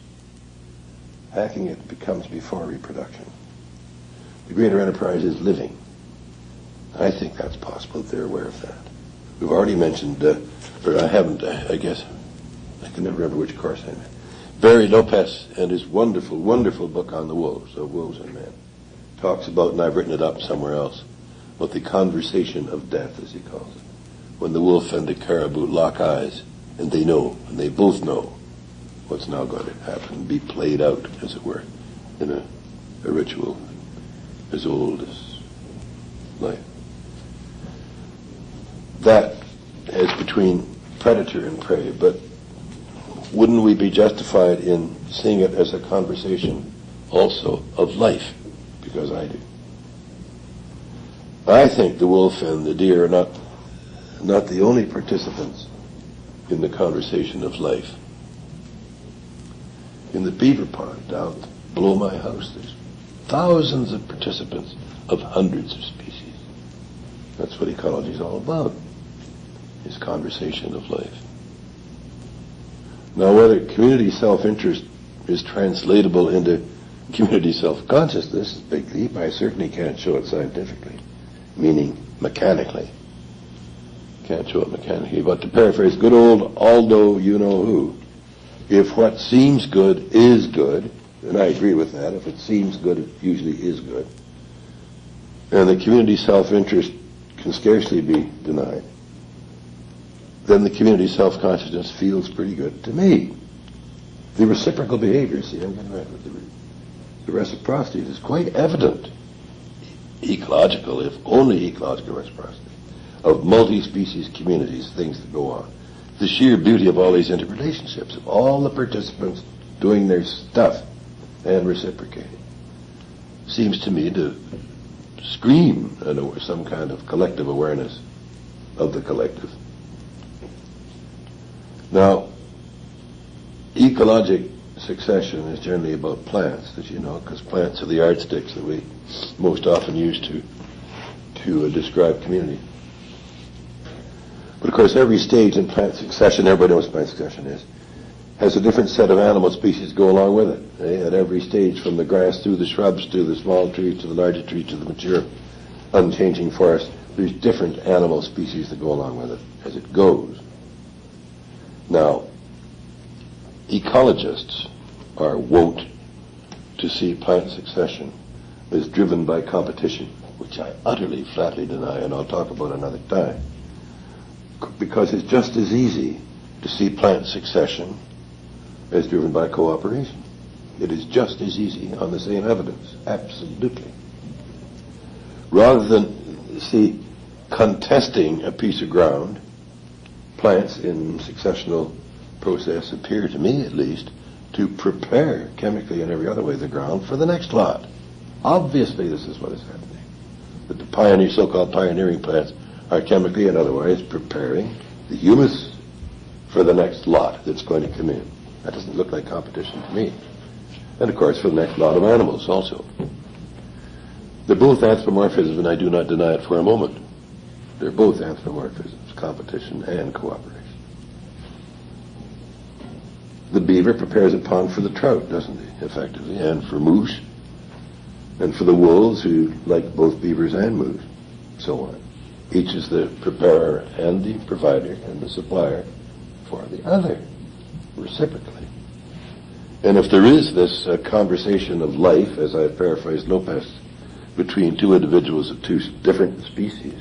Hacking it becomes before reproduction. The greater enterprise is living. I think that's possible. They're aware of that. We've already mentioned, uh, or I haven't, I guess, I can never remember which course I'm in. Barry Lopez and his wonderful, wonderful book on the wolves, of wolves and men, talks about, and I've written it up somewhere else, about the conversation of death, as he calls it. When the wolf and the caribou lock eyes, and they know, and they both know what's now going to happen, be played out, as it were, in a, a ritual as old as life. That is between predator and prey, but wouldn't we be justified in seeing it as a conversation also of life? Because I do. I think the wolf and the deer are not not the only participants in the conversation of life. In the beaver pond down below my house, there's thousands of participants of hundreds of species. That's what ecology is all about, is conversation of life. Now, whether community self-interest is translatable into community self-consciousness is a big leap. I certainly can't show it scientifically, meaning mechanically. Can't show it mechanically. But to paraphrase good old Aldo you know who, if what seems good is good, and I agree with that, if it seems good, it usually is good, and the community self-interest can scarcely be denied, then the community self-consciousness feels pretty good to me. The reciprocal behavior, see, I'm getting right with the, the reciprocity is quite evident. Ecological, if only ecological reciprocity, of multi-species communities, things that go on. The sheer beauty of all these interrelationships, of all the participants doing their stuff and reciprocating, seems to me to scream know, some kind of collective awareness of the collective. Now, ecologic succession is generally about plants, as you know, because plants are the yardsticks that we most often use to to uh, describe community. But of course, every stage in plant succession, everybody knows what plant succession is, has a different set of animal species go along with it. Eh? At every stage, from the grass through the shrubs to the small trees to the larger trees to the mature, unchanging forest, there's different animal species that go along with it as it goes. Now, ecologists are wont to see plant succession as driven by competition, which I utterly, flatly deny, and I'll talk about another time. Because it's just as easy to see plant succession as driven by cooperation. It is just as easy on the same evidence, absolutely. Rather than, see, contesting a piece of ground, plants in successional process appear to me at least to prepare chemically and every other way the ground for the next lot. Obviously this is what is happening. That the pioneer, so-called pioneering plants are chemically and otherwise preparing the humus for the next lot that's going to come in. That doesn't look like competition to me. And of course for the next lot of animals also. They're both anthropomorphisms and I do not deny it for a moment. They're both anthropomorphisms, competition and cooperation. The beaver prepares a pond for the trout, doesn't he, effectively, and for moose, and for the wolves who like both beavers and moose, so on. Each is the preparer and the provider and the supplier for the other, reciprocally. And if there is this uh, conversation of life, as I paraphrased Lopez, between two individuals of two different species,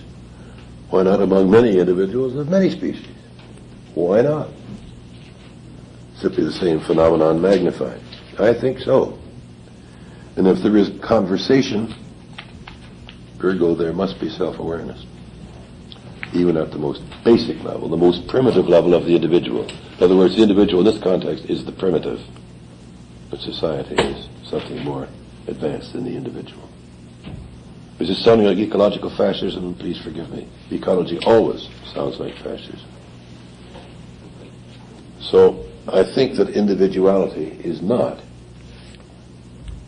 why not among many individuals of many species? Why not? Simply the same phenomenon magnified? I think so. And if there is conversation, ergo there must be self-awareness. Even at the most basic level, the most primitive level of the individual. In other words, the individual in this context is the primitive, but society is something more advanced than the individual. Is this sounding like ecological fascism? Please forgive me. Ecology always sounds like fascism. So, I think that individuality is not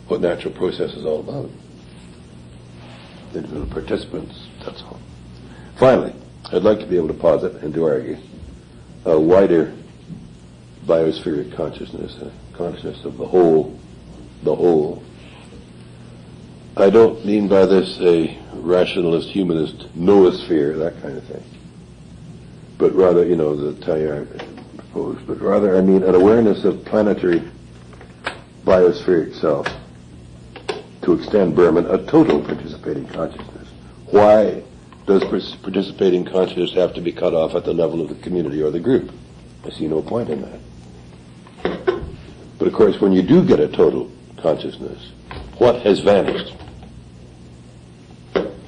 what natural process is all about. Individual participants, that's all. Finally, I'd like to be able to posit and to argue a wider biospheric consciousness, a consciousness of the whole, the whole. I don't mean by this a rationalist, humanist noosphere, that kind of thing. But rather, you know, the Teilhard but rather I mean an awareness of planetary biosphere itself to extend Berman a total participating consciousness. Why does participating consciousness have to be cut off at the level of the community or the group? I see no point in that. But of course, when you do get a total consciousness, what has vanished?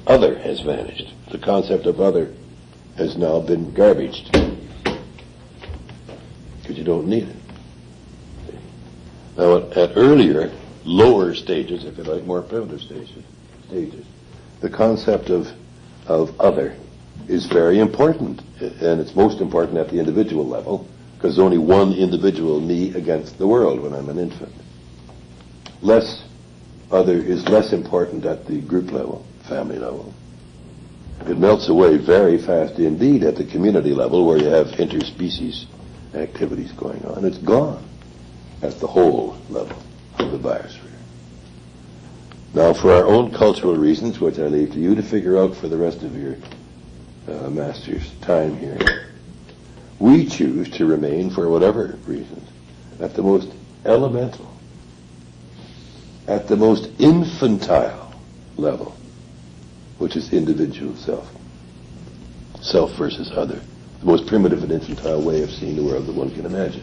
Other has vanished. The concept of other has now been garbaged you don't need it. Now, at, at, earlier, lower stages, if you like, more primitive stages, stages, the concept of of other is very important, and it's most important at the individual level, because there's only one individual, me, against the world when I'm an infant. Less other is less important at the group level, family level. It melts away very fast indeed at the community level where you have interspecies activities going on. It's gone at the whole level of the biosphere. Now, for our own cultural reasons, which I leave to you to figure out for the rest of your uh, master's time here, we choose to remain, for whatever reasons, at the most elemental, at the most infantile level, which is individual self. Self versus other. Most primitive and infantile way of seeing the world that one can imagine.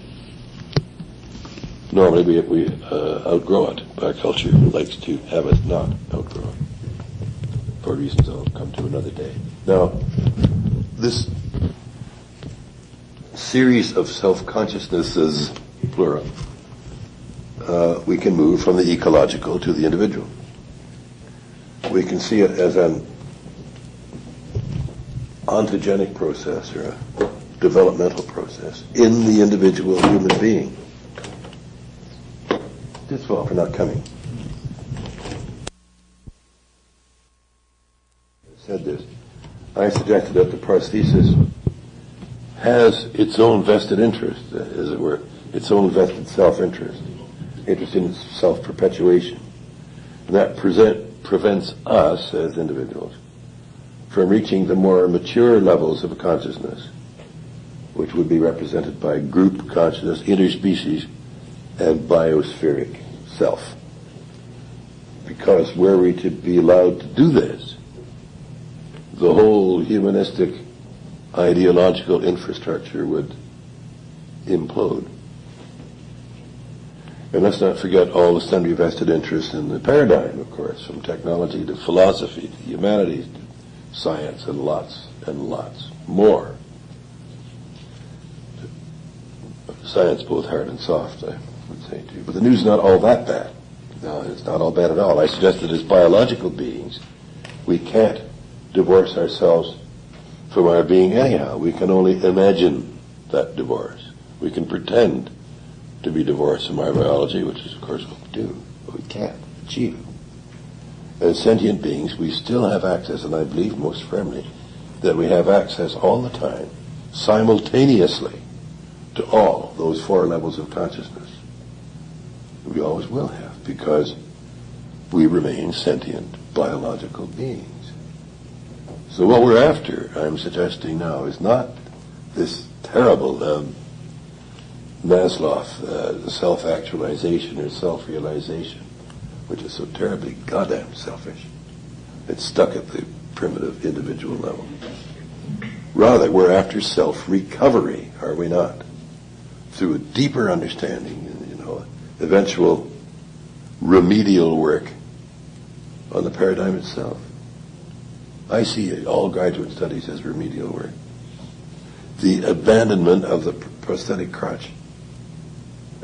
Normally we, we uh, outgrow it. Our culture likes to have us not outgrow it. For reasons I'll come to another day. Now, this series of self-consciousnesses, plural, uh, we can move from the ecological to the individual. We can see it as an ontogenic process or a developmental process in the individual human being. That's all for not coming. I said this. I suggested that the prosthesis has its own vested interest, as it were, its own vested self-interest, interest in self-perpetuation. And that present, prevents us as individuals from reaching the more mature levels of consciousness, which would be represented by group consciousness, interspecies, and biospheric self. Because were we to be allowed to do this, the whole humanistic ideological infrastructure would implode. And let's not forget all the sundry vested interests in the paradigm, of course, from technology to philosophy to humanities to science and lots and lots more. Science both hard and soft, I would say to you. But the news is not all that bad. No, it's not all bad at all. I suggest that as biological beings, we can't divorce ourselves from our being anyhow. We can only imagine that divorce. We can pretend to be divorced from our biology, which is of course what we do, but we can't achieve it. As sentient beings, we still have access, and I believe most firmly that we have access all the time, simultaneously, to all those four levels of consciousness. We always will have, because we remain sentient biological beings. So what we're after, I'm suggesting now, is not this terrible um, Maslow uh, self-actualization or self-realization, which is so terribly goddamn selfish. It's stuck at the primitive individual level. Rather, we're after self-recovery, are we not? Through a deeper understanding, you know, eventual remedial work on the paradigm itself. I see all graduate studies as remedial work. The abandonment of the prosthetic crutch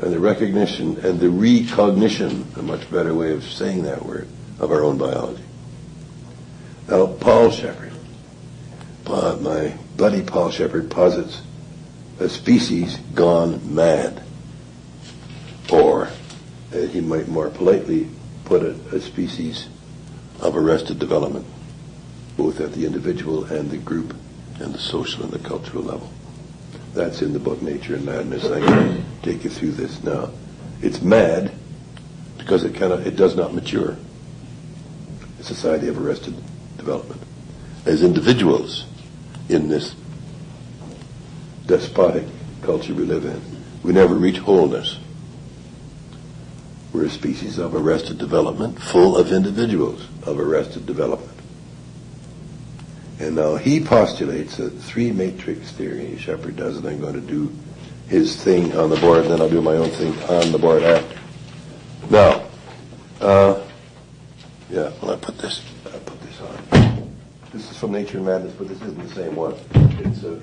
and the recognition and the recognition, a much better way of saying that word, of our own biology. Now, Paul Shepard, my buddy Paul Shepard posits a species gone mad. Or, uh, he might more politely put it, a species of arrested development both at the individual and the group and the social and the cultural level. That's in the book Nature and Madness. I can take you through this now. It's mad because it cannot, it does not mature. A society of arrested development. As individuals in this despotic culture we live in, we never reach wholeness. We're a species of arrested development, full of individuals of arrested development. And now he postulates a three matrix theory. Shepard does, and I'm going to do his thing on the board, and then I'll do my own thing on the board after. Now, uh, yeah, well, I put this, I put this on. This is from Nature and Madness, but this isn't the same one. It's a,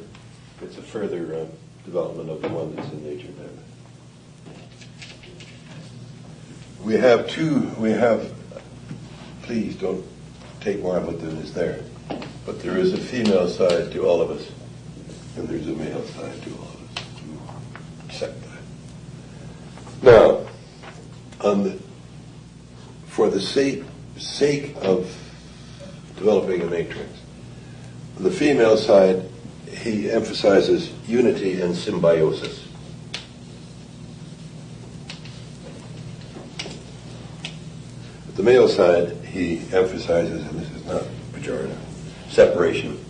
it's a further uh, development of the one that's in Nature and Madness. We have two, we have, please don't take more of than is there. But there is a female side to all of us, and there's a male side to all of us. Accept that. Now, on the, for the sake, sake of developing a matrix, the female side, he emphasizes unity and symbiosis. The male side, he emphasizes, and this is not pejorative, separation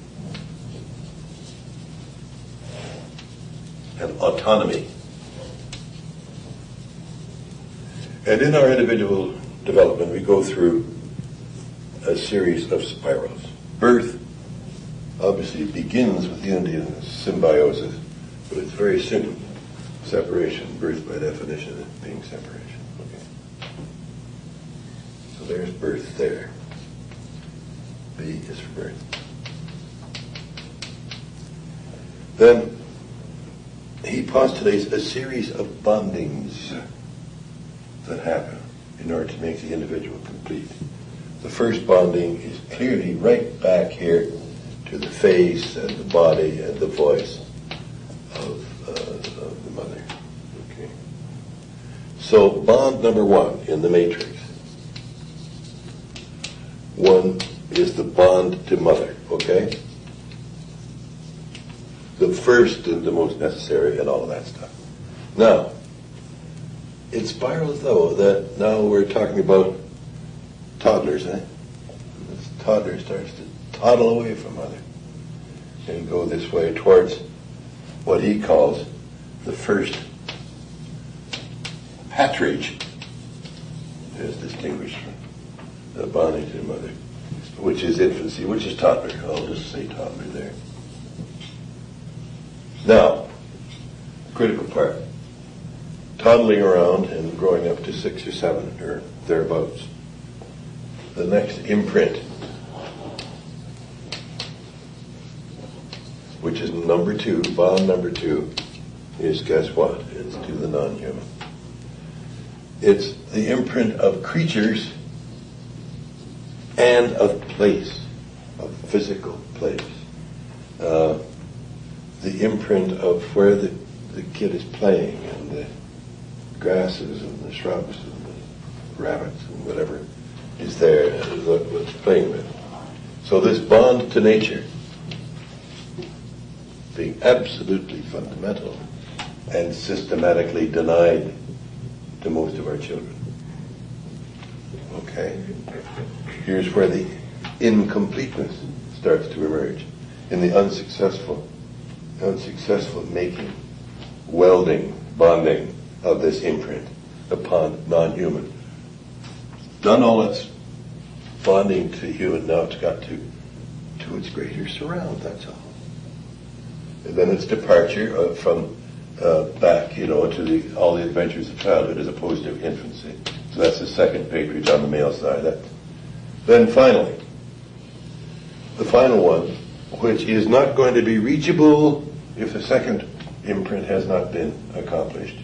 and autonomy. And in our individual development, we go through a series of spirals. Birth obviously begins with unity and symbiosis, but it's very simple. Separation, birth by definition being separation. Okay. So there's birth there. B is for. Then he postulates a series of bondings that happen in order to make the individual complete. The first bonding is clearly right back here to the face and the body and the voice of, uh, of the mother. Okay. So bond number one in the matrix. One is the bond to mother, okay? The first and the most necessary and all of that stuff. Now, it spirals though that now we're talking about toddlers, eh? This toddler starts to toddle away from mother and go this way towards what he calls the first patridge, as distinguished from the bonding to mother, which is infancy, which is toddler. I'll just say toddler there. Now, critical part. Toddling around and growing up to six or seven or thereabouts. The next imprint, which is number two, bond number two, is guess what? It's to the non-human. It's the imprint of creatures and of place, of physical place. Uh, the imprint of where the, the kid is playing and the grasses and the shrubs and the rabbits and whatever is there what's playing with. So this bond to nature being absolutely fundamental and systematically denied to most of our children. Okay? Here's where the incompleteness starts to emerge in the unsuccessful unsuccessful making, welding, bonding of this imprint upon non-human. Done all its bonding to human, now it's got to to its greater surround, that's all. And then its departure uh, from uh, back, you know, to the, all the adventures of childhood as opposed to infancy. So that's the second patridge on the male side. That, then finally, the final one, which is not going to be reachable if the second imprint has not been accomplished.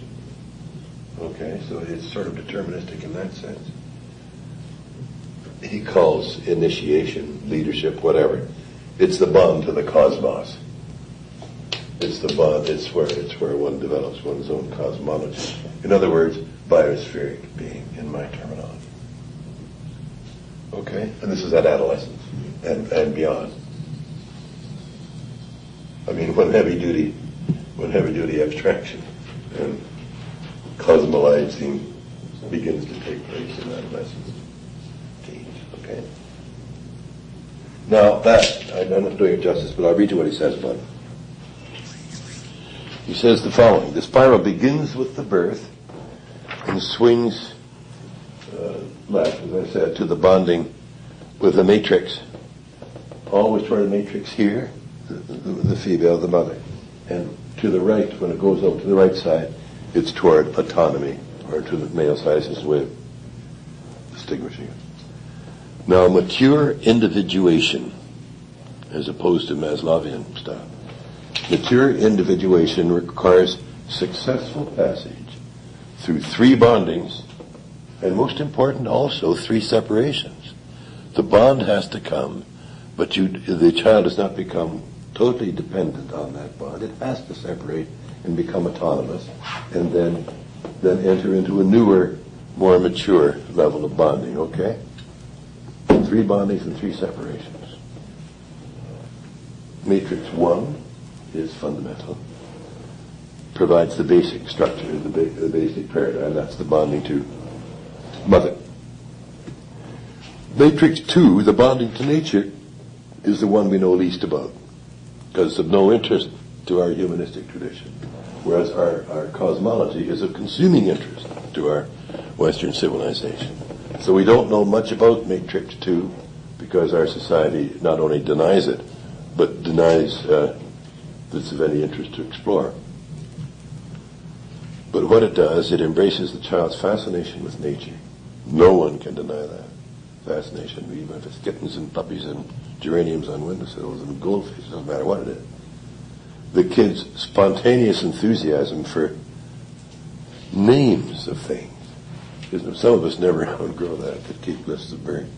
Okay, so it's sort of deterministic in that sense. He calls initiation, leadership, whatever. It's the bond to the cosmos. It's the bond, it's where it's where one develops one's own cosmology. In other words, biospheric being in my terminology. Okay? And this is at adolescence and, and beyond. I mean, when heavy duty, when heavy duty abstraction and cosmolizing begins to take place in adolescence, teens, okay? Now that, I'm not doing it justice, but I'll read you what he says about it. He says the following, the spiral begins with the birth and swings uh, left, as I said, to the bonding with the matrix. Always toward the matrix here, the, the, the female, the mother. And to the right, when it goes over to the right side, it's toward autonomy, or to the male side, is way of distinguishing it. Now, mature individuation, as opposed to Maslowian stuff, mature individuation requires successful passage through three bondings, and most important also, three separations. The bond has to come But you, the child does not become totally dependent on that bond. It has to separate and become autonomous, and then then enter into a newer, more mature level of bonding. Okay. Three bondings and three separations. Matrix one is fundamental. Provides the basic structure, the, ba- the basic paradigm. That's the bonding to mother. Matrix two, the bonding to nature, is the one we know least about because it's of no interest to our humanistic tradition, whereas our, our cosmology is of consuming interest to our Western civilization. So we don't know much about Matrix 2 because our society not only denies it, but denies uh, that it's of any interest to explore. But what it does, it embraces the child's fascination with nature. No one can deny that fascination, even if it's kittens and puppies and geraniums on windowsills and goldfish, doesn't matter what it is. The kid's spontaneous enthusiasm for names of things. Because some of us never outgrow that, to keep lists of birds.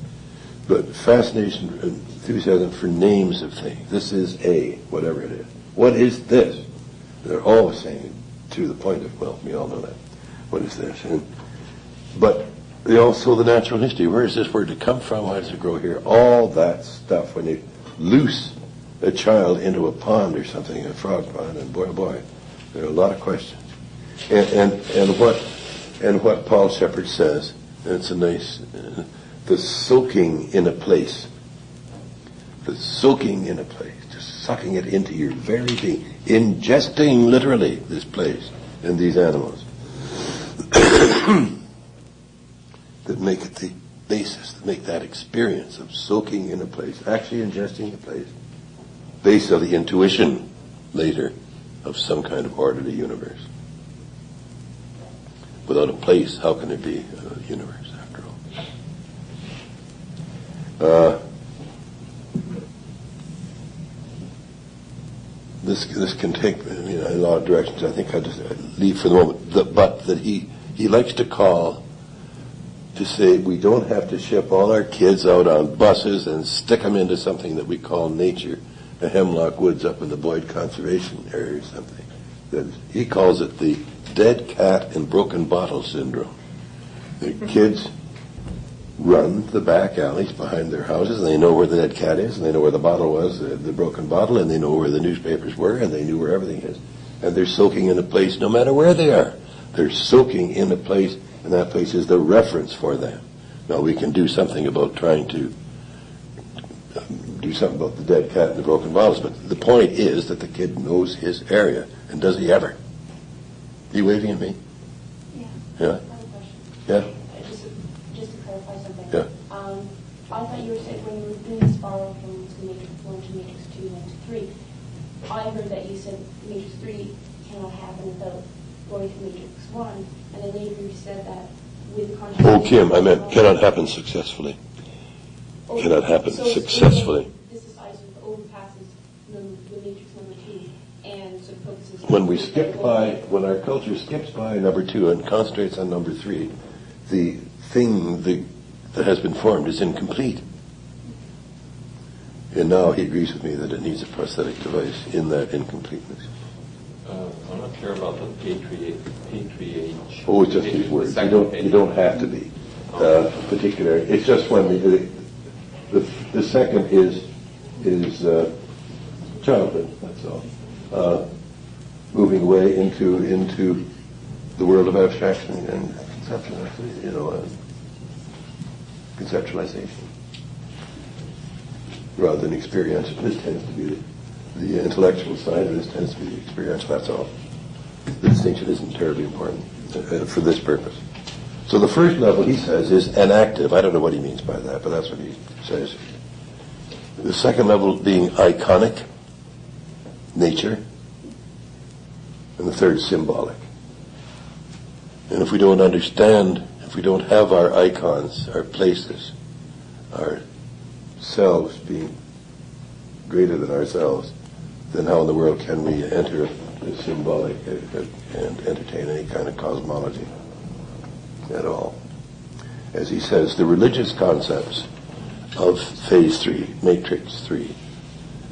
But fascination, enthusiasm for names of things. This is a, whatever it is. What is this? They're always saying to the point of, well, we all know that. What is this? And, but also the natural history. Where is this word to come from? Why does it grow here? All that stuff. When you loose a child into a pond or something, a frog pond, and boy, oh boy, there are a lot of questions. And and, and what and what Paul Shepard says, and it's a nice, uh, the soaking in a place, the soaking in a place, just sucking it into your very being, ingesting literally this place and these animals. that make it the basis, that make that experience of soaking in a place, actually ingesting a place, base of the intuition later of some kind of orderly universe. Without a place, how can there be a universe after all? Uh, this this can take you know, a lot of directions. I think I just leave for the moment. The, but that he he likes to call to say we don't have to ship all our kids out on buses and stick them into something that we call nature, the hemlock woods up in the Boyd Conservation Area or something. That he calls it the dead cat and broken bottle syndrome. The kids run the back alleys behind their houses, and they know where the dead cat is, and they know where the bottle was, the, the broken bottle, and they know where the newspapers were, and they knew where everything is. And they're soaking in a place no matter where they are. They're soaking in a place and that place is the reference for them. Now we can do something about trying to um, do something about the dead cat and the broken bottles, but the point is that the kid knows his area, and does he ever? Are you waving at me? Yeah. Yeah. I have a question. Yeah. Uh, Just, just to clarify something. Yeah. Um, I thought you were saying when you were doing this spiral from the matrix one to matrix two and to three, I heard that you said matrix three cannot happen without going to matrix one, and later you said that with consciousness. Oh, Kim, I meant cannot happen successfully. Oh, cannot happen so it's- successfully. This is I sort of overpasses the, the matrix number two and sort of focuses. on- When we skip by, when our culture skips by number two and concentrates on number three, the thing the, that has been formed is incomplete. And now he agrees with me that it needs a prosthetic device in that incompleteness. Sure about the patriate, patriage. Oh, it's just these words. You don't, you don't have to be uh, particular. It's just when the, the, the second is, is uh, childhood, that's all. Uh, Moving away into, into the world of abstraction and conceptualization, you know, uh, conceptualization. Rather than experiential. This tends to be the, the intellectual side, this tends to be the experiential, that's all. The distinction isn't terribly important uh, for this purpose. So the first level, he says, is enactive. I don't know what he means by that, but that's what he says. The second level being iconic, nature, and the third symbolic. And if we don't understand, if we don't have our icons, our places, our selves being greater than ourselves, then how in the world can we enter symbolic and entertain any kind of cosmology at all? As he says, the religious concepts of phase three, matrix three.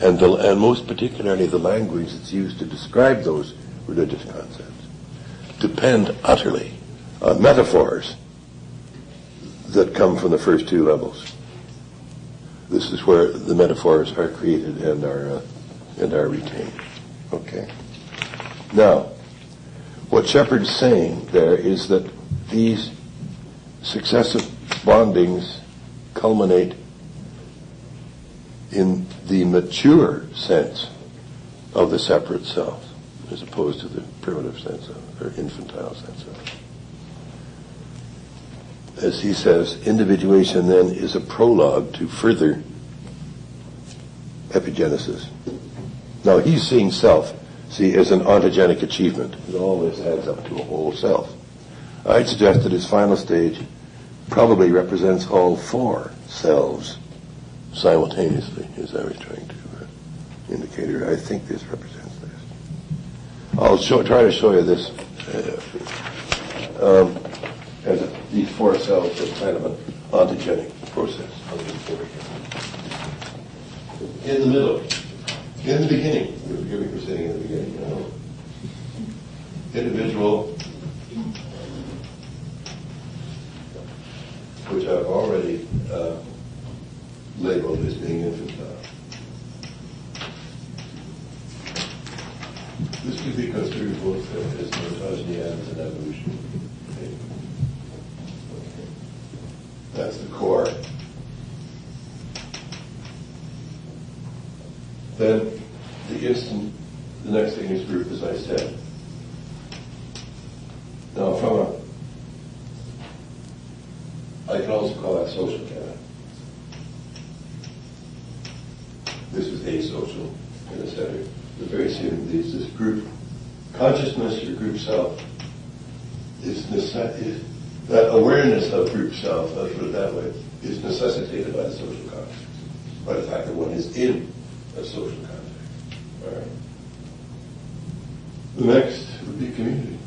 And, the, and most particularly the language that's used to describe those religious concepts depend utterly on metaphors that come from the first two levels. This is where the metaphors are created and are, uh, and are retained. Okay? Now, what Shepard's saying there is that these successive bondings culminate in the mature sense of the separate self, as opposed to the primitive sense of, or infantile sense of. As he says, individuation then is a prologue to further epigenesis. Now he's seeing self, see, as an ontogenic achievement. It always adds up to a whole self. I'd suggest that his final stage probably represents all four selves simultaneously, as I was trying to uh, indicate. I think this represents this. I'll show, try to show you this uh, um, as a, these four cells as kind of an ontogenic process. In the middle, in the beginning, here we were sitting in the beginning, you know, individual, which I've already uh, labeled as being infantile. This could be considered both as ontogeny and evolution. Okay. That's the core. Then the instant, the next thing is group, as I said. Now, from a, I can also call that social canon. This is asocial in the center. The very same, this, this group consciousness or group self is, is that awareness of group self, let's put it that way, is necessitated by the social context, by the fact that one is in a social context. All right. The next would be community.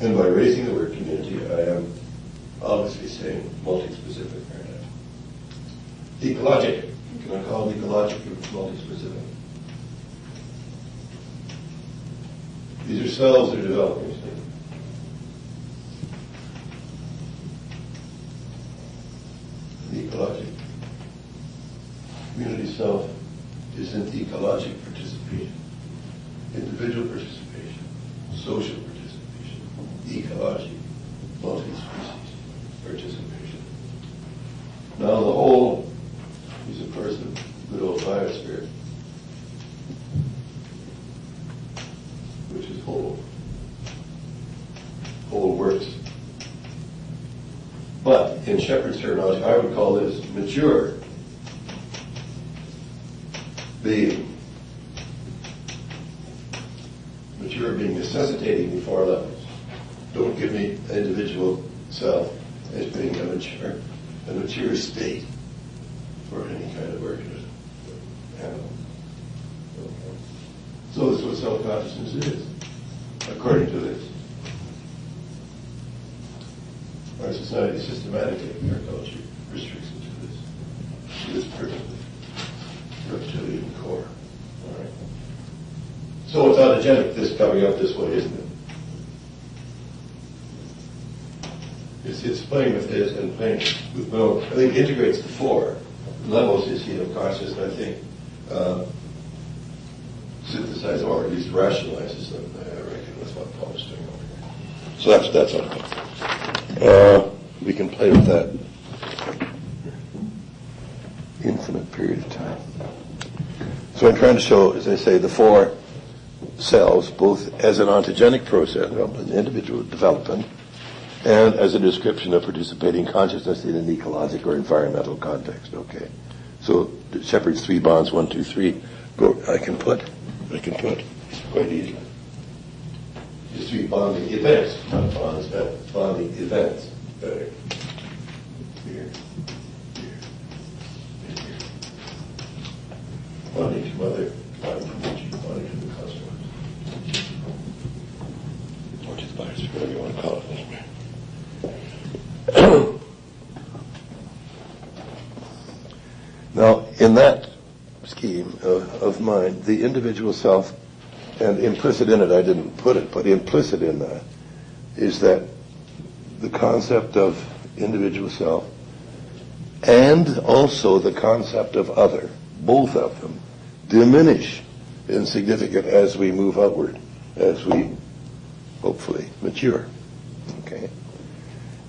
And by raising the word community, I am obviously saying multi-specific paradigm. Ecologic. Can I call it ecologic or multi-specific? These are cells that are developing. see? The ecologic. Community self is in ecologic participation, individual participation, social participation, ecology, multi-species participation. Now the whole is course the good old fire which is whole. Whole works. But in Shepard's terminology, I would call this mature being. Mature being necessitating the four levels. Don't give me an individual self as being a mature, a mature state for any kind of organism. So this is what self-consciousness is, according to this. Our society systematically, restricts it to this, to this primitive reptilian core. All right. So it's autogenic, this coming up this way, isn't it? It's, it's playing with this and playing with both. I think it integrates the four levels, you see, of consciousness, I think uh, synthesizes or at least rationalizes them, I reckon, that's what Paul is doing over here. So that's, that's autogenic. Play that infinite period of time. So I'm trying to show, as I say, the four cells, both as an ontogenic process, an individual development, and as a description of participating consciousness in an ecologic or environmental context. Okay, so Shepard's three bonds, one, two, three. Go. I can put. I can put quite easily. Just three bonding events, not bonds, but bonding events. Better. Bonding to mother, bonding uh, to nature, to the cosmos. Or to the biosphere, whatever you want to call it. Now, in that scheme of, of mine, the individual self, and implicit in it, I didn't put it, but implicit in that is that the concept of individual self and also the concept of other, both of them, diminish in significance as we move outward, as we hopefully mature. Okay?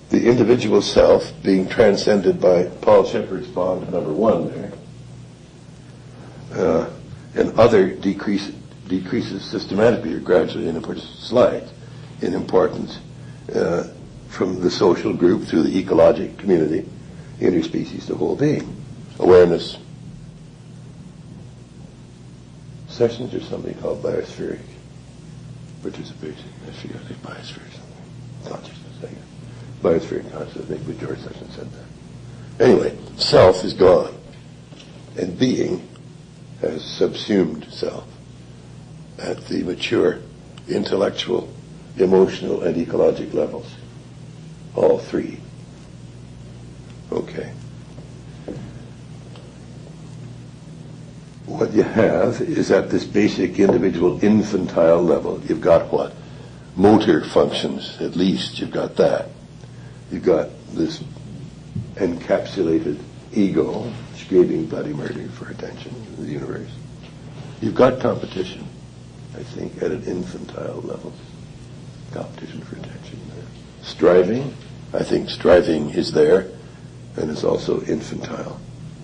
The individual self being transcended by Paul Shepard's bond number one there, uh, and other decrease, decreases systematically or gradually in importance, slides in importance uh, from the social group through the ecologic community, interspecies to whole being. Awareness. Sessions or something called biospheric participation. Forget, I think biospheric something. Consciousness, I guess. Biospheric consciousness, I think George Sessions said that. Anyway, self is gone. And being has subsumed self at the mature intellectual, emotional, and ecologic levels. All three. Okay. What you have is at this basic individual infantile level, you've got what? Motor functions, at least, you've got that. You've got this encapsulated ego, screaming bloody murder for attention in the universe. You've got competition, I think, at an infantile level. Competition for attention there. Striving, I think striving is there and is also infantile.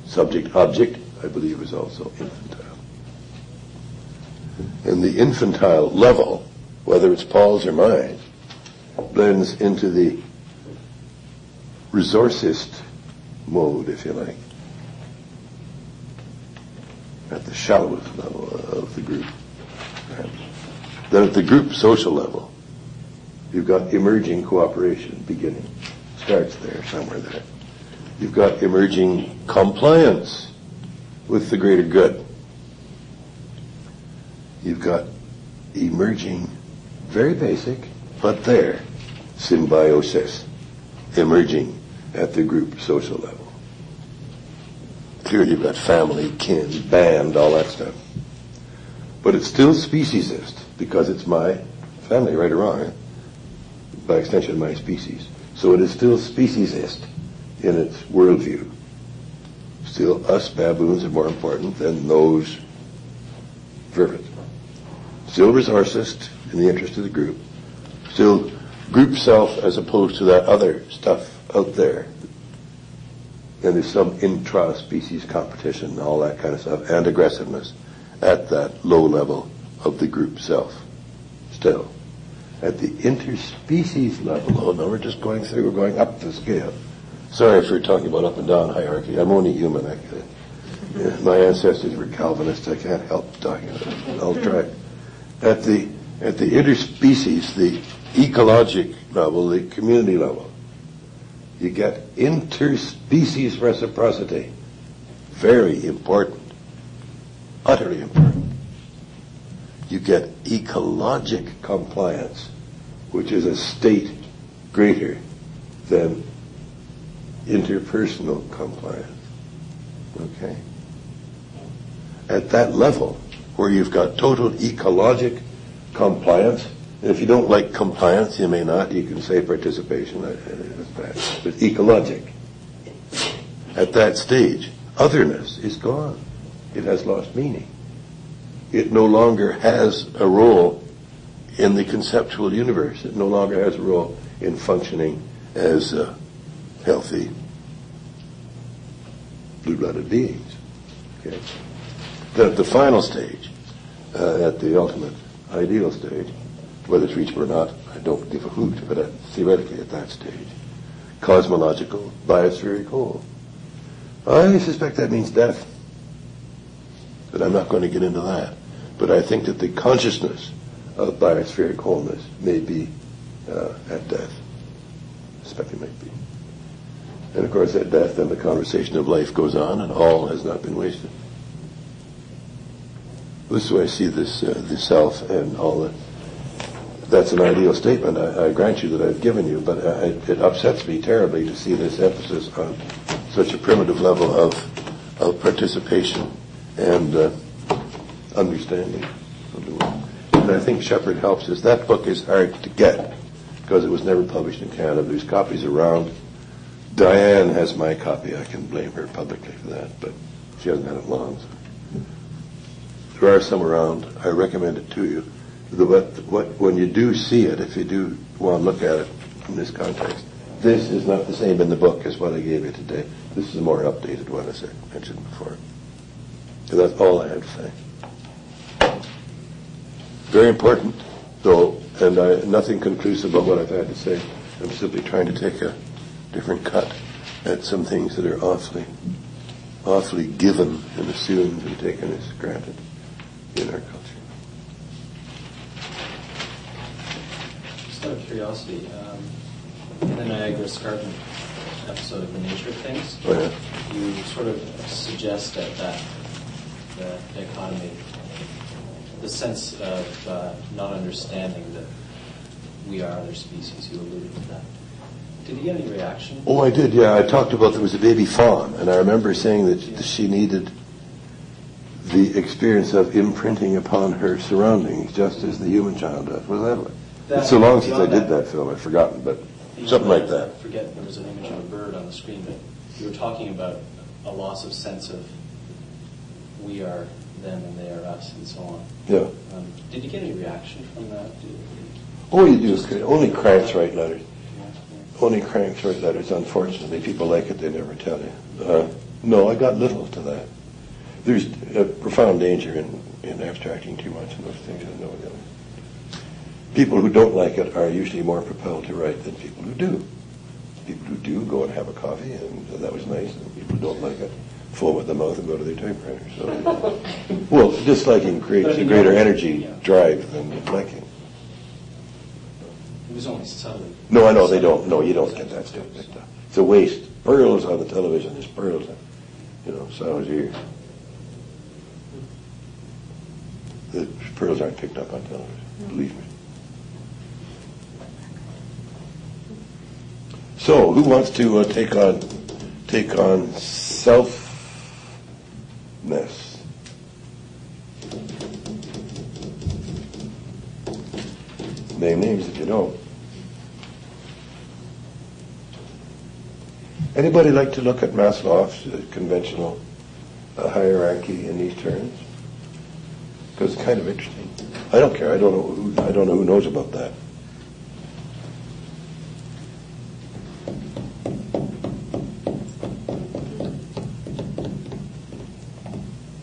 Subject object, I believe, is also infantile. And the infantile level, whether it's Paul's or mine, blends into the resourcist mode, if you like, at the shallowest level of the group. Then at the group social level, you've got emerging cooperation beginning. Starts there, somewhere there. You've got emerging compliance with the greater good. You've got emerging, very basic, but there, symbiosis, emerging at the group social level. Clearly you've got family, kin, band, all that stuff. But it's still speciesist because it's my family, right or wrong, by extension my species. So it is still speciesist in its worldview. Still, us baboons are more important than those vervet. Still resourcist in the interest of the group. Still group self as opposed to that other stuff out there. And there's some intra-species competition and all that kind of stuff, and aggressiveness at that low level of the group self. Still. At the interspecies level, oh no, we're just going through, we're going up the scale. Sorry for talking about up and down hierarchy. I'm only human. I, my ancestors were Calvinists. I can't help talking about it. I'll try. At the at the interspecies, the ecologic level, the community level, you get interspecies reciprocity. Very important. Utterly important. You get ecologic compliance, which is a state greater than interpersonal compliance. Okay? At that level, where you've got total ecologic compliance, and if you don't like compliance, you may not, you can say participation, but ecologic. At that stage, otherness is gone. It has lost meaning. It no longer has a role in the conceptual universe. It no longer has a role in functioning as uh, healthy, blue-blooded beings. Okay. Then at the final stage, uh, at the ultimate ideal stage, whether it's reachable or not, I don't give a hoot, but at, theoretically at that stage, cosmological biospheric whole. I suspect that means death. But I'm not going to get into that. But I think that the consciousness of biospheric wholeness may be uh, at death. I suspect it might be. And of course, at death, then the conversation of life goes on, and all has not been wasted. This is where I see this, uh, the self and all that. that's an ideal statement, I I grant you that I've given you, but uh, it it upsets me terribly to see this emphasis on such a primitive level of, of participation and uh, understanding. And I think Shepard helps us. That book is hard to get because it was never published in Canada. There's copies around. Diane has my copy. I can blame her publicly for that, but she hasn't had it long. So. There are some around. I recommend it to you. The, what, what, when you do see it, if you do want to look at it in this context, this is not the same in the book as what I gave you today. This is a more updated one, as I mentioned before. So that's all I had to say. Very important, though, and I, nothing conclusive about what I've had to say. I'm simply trying to take a different cut at some things that are awfully, awfully given and assumed and taken as granted in our culture. Just out of curiosity, um, in the Niagara Escarpment episode of The Nature of Things, Oh, yeah. you sort of suggest that, that the dichotomy, the sense of uh, not understanding that we are other species, you alluded to that. Did you get any reaction? Oh, I did, yeah. I talked about there was a baby fawn, and I remember saying that she needed the experience of imprinting upon her surroundings, just as the human child does. Was that? That- it's so long since I did that- that film, I've forgotten, but something like that. Forget there was an image of a bird on the screen, but you were talking about a loss of sense of we are them and they are us and so on. Yeah. Um, did you get any reaction from that? Did- Oh, you do. Only cranks write letters. Only cranks write letters. Unfortunately, people like it; they never tell you. Uh, no, I got little to that. There's a profound danger in, in abstracting too much in those things. I know that. People who don't like it are usually more propelled to write than people who do. People who do go and have a coffee, and that was nice. And people who don't like it foam at the mouth and go to their typewriter. So, well, disliking creates a greater energy drive than liking. Only subtly. No, I know they don't. No, you don't get that stuff. It's a waste. Pearls on the television. There's pearls. You know, sounds here. The pearls aren't picked up on television. Believe me. So, who wants to uh, take on take on selfness? Name names if you don't. Anybody like to look at Maslow's uh, conventional uh, hierarchy in these terms? Because it's kind of interesting. I don't care. I don't know. Who, I don't know who knows about that.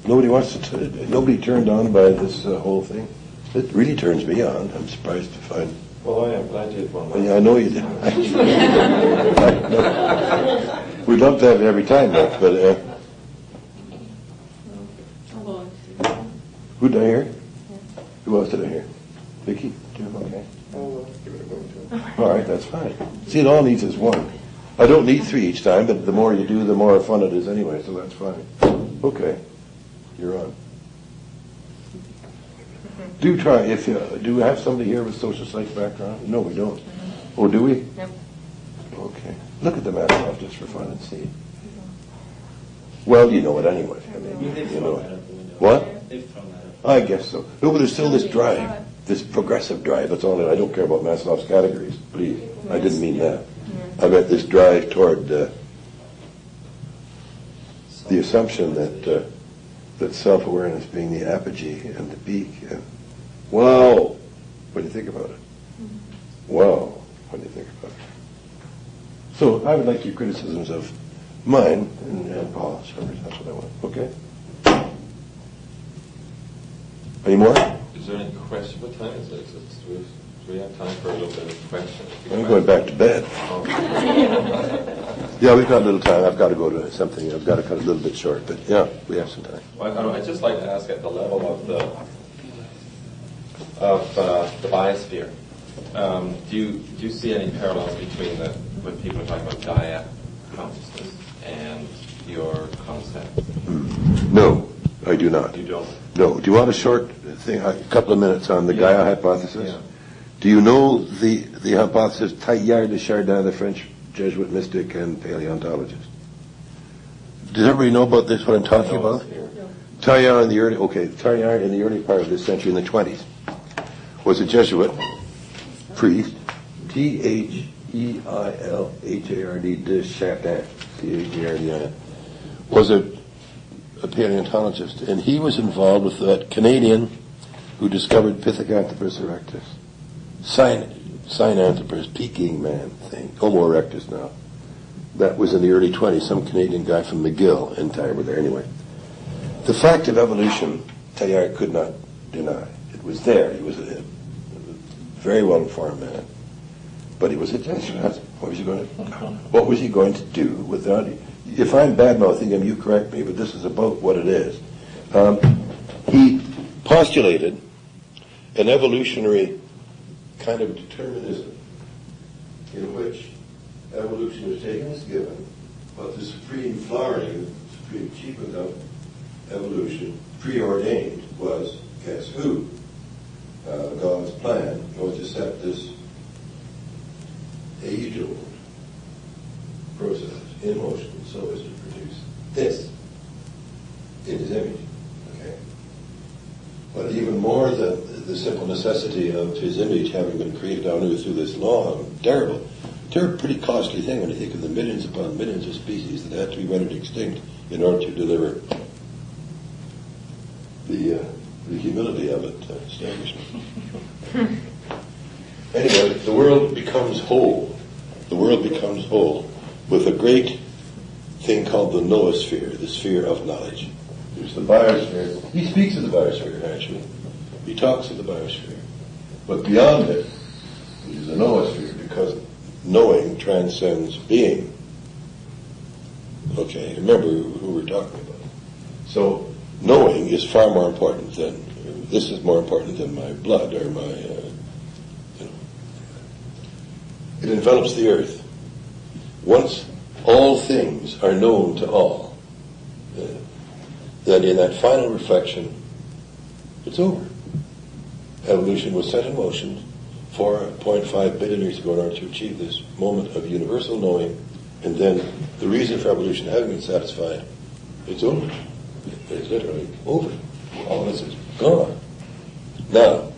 Nobody wants to. Nobody turned on by this uh, whole thing. It really turns me on. I'm surprised to find. Well, I am glad you had one. Yeah, I know you did. We'd love to have it every time, but, but uh, who did I hear? Who else did I hear? Vicky? Jim? Okay. All right, that's fine. See, it all needs is one. I don't need three each time, but the more you do, the more fun it is anyway, so that's fine. Okay, you're on. Do try, if you, do we have somebody here with social psych background? No, we don't. Oh, do we? Nope. Okay. Look at the map off just for fun and see. Well, you know it anyway. I mean, They've you know it. out the window. What? They've thrown that out. I guess so. No, but there's still this drive, this progressive drive. That's all. I don't care about Maslow's categories, please. I didn't mean that. I meant this drive toward uh, the assumption that uh, that self-awareness being the apogee and the peak. And wow, when you think about it. Wow, when do you think about it. So I would like your criticisms of mine and, and Paul Shepard's. That's what I want. Okay. Any more? Is there any question? What time is it? Do we, have time for a little bit of question? I'm going back to bed. Yeah, we've got a little time. I've got to go to something. I've got to cut a little bit short, but yeah, we have some time. Well, I- I'd just like to ask at the level of the, of uh, the biosphere, um, do you, do you see any parallels between the, when people are talking about Gaia consciousness and your concept? No, I do not. You don't? No. Do you want a short thing, a couple of minutes on the Gaia hypothesis? Yeah. Do you know the, the hypothesis Teilhard de Chardin, the French Jesuit mystic and paleontologist? Does everybody know about this, what I'm talking about? Teilhard in the early, okay, Teilhard in the early part of this century, in the 20s, was a Jesuit priest, E T-H-E-I-L-H-A-R-D, de Chardin, C-H-A-R-D-I-N, was a, a paleontologist, and he was involved with that Canadian who discovered Pithecanthropus erectus, Sinanthropus, Peking man thing, Homo erectus now. That was in the early 20s, some Canadian guy from McGill and Ty were there anyway. The fact of evolution, Teilhard could not deny. It was there. He was a, a very well informed man. But he was a Jesuit. What was he going to What was he going to do without? If I'm bad mouthing him, you correct me. But this is about what it is. Um, he postulated an evolutionary kind of determinism in which evolution was taken as given, but the supreme flowering, the supreme achievement of evolution, preordained, was guess who? Uh, God's plan was to set this age-old process in motion so as to produce this in His image. Okay. But even more than the simple necessity of His image having been created on earth through this long, terrible, terrible, pretty costly thing when you think of the millions upon millions of species that had to be rendered extinct in order to deliver the, uh, the humility of it uh, establishment. anyway, the world becomes whole. The world becomes whole with a great thing called the noosphere, the sphere of knowledge. There's the biosphere. He speaks of the biosphere, actually. He talks of the biosphere. But beyond it, is the noosphere, because knowing transcends being. Okay, remember who we're talking about. So knowing is far more important than this is more important than my blood or my uh, you know. It envelops the earth. Once all things are known to all, uh, then in that final reflection, it's over. Evolution was set in motion 4.5 billion years ago in order to achieve this moment of universal knowing, and then the reason for evolution having been satisfied, it's over. It's literally over. All this is gone. Now,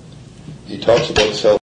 he talks about self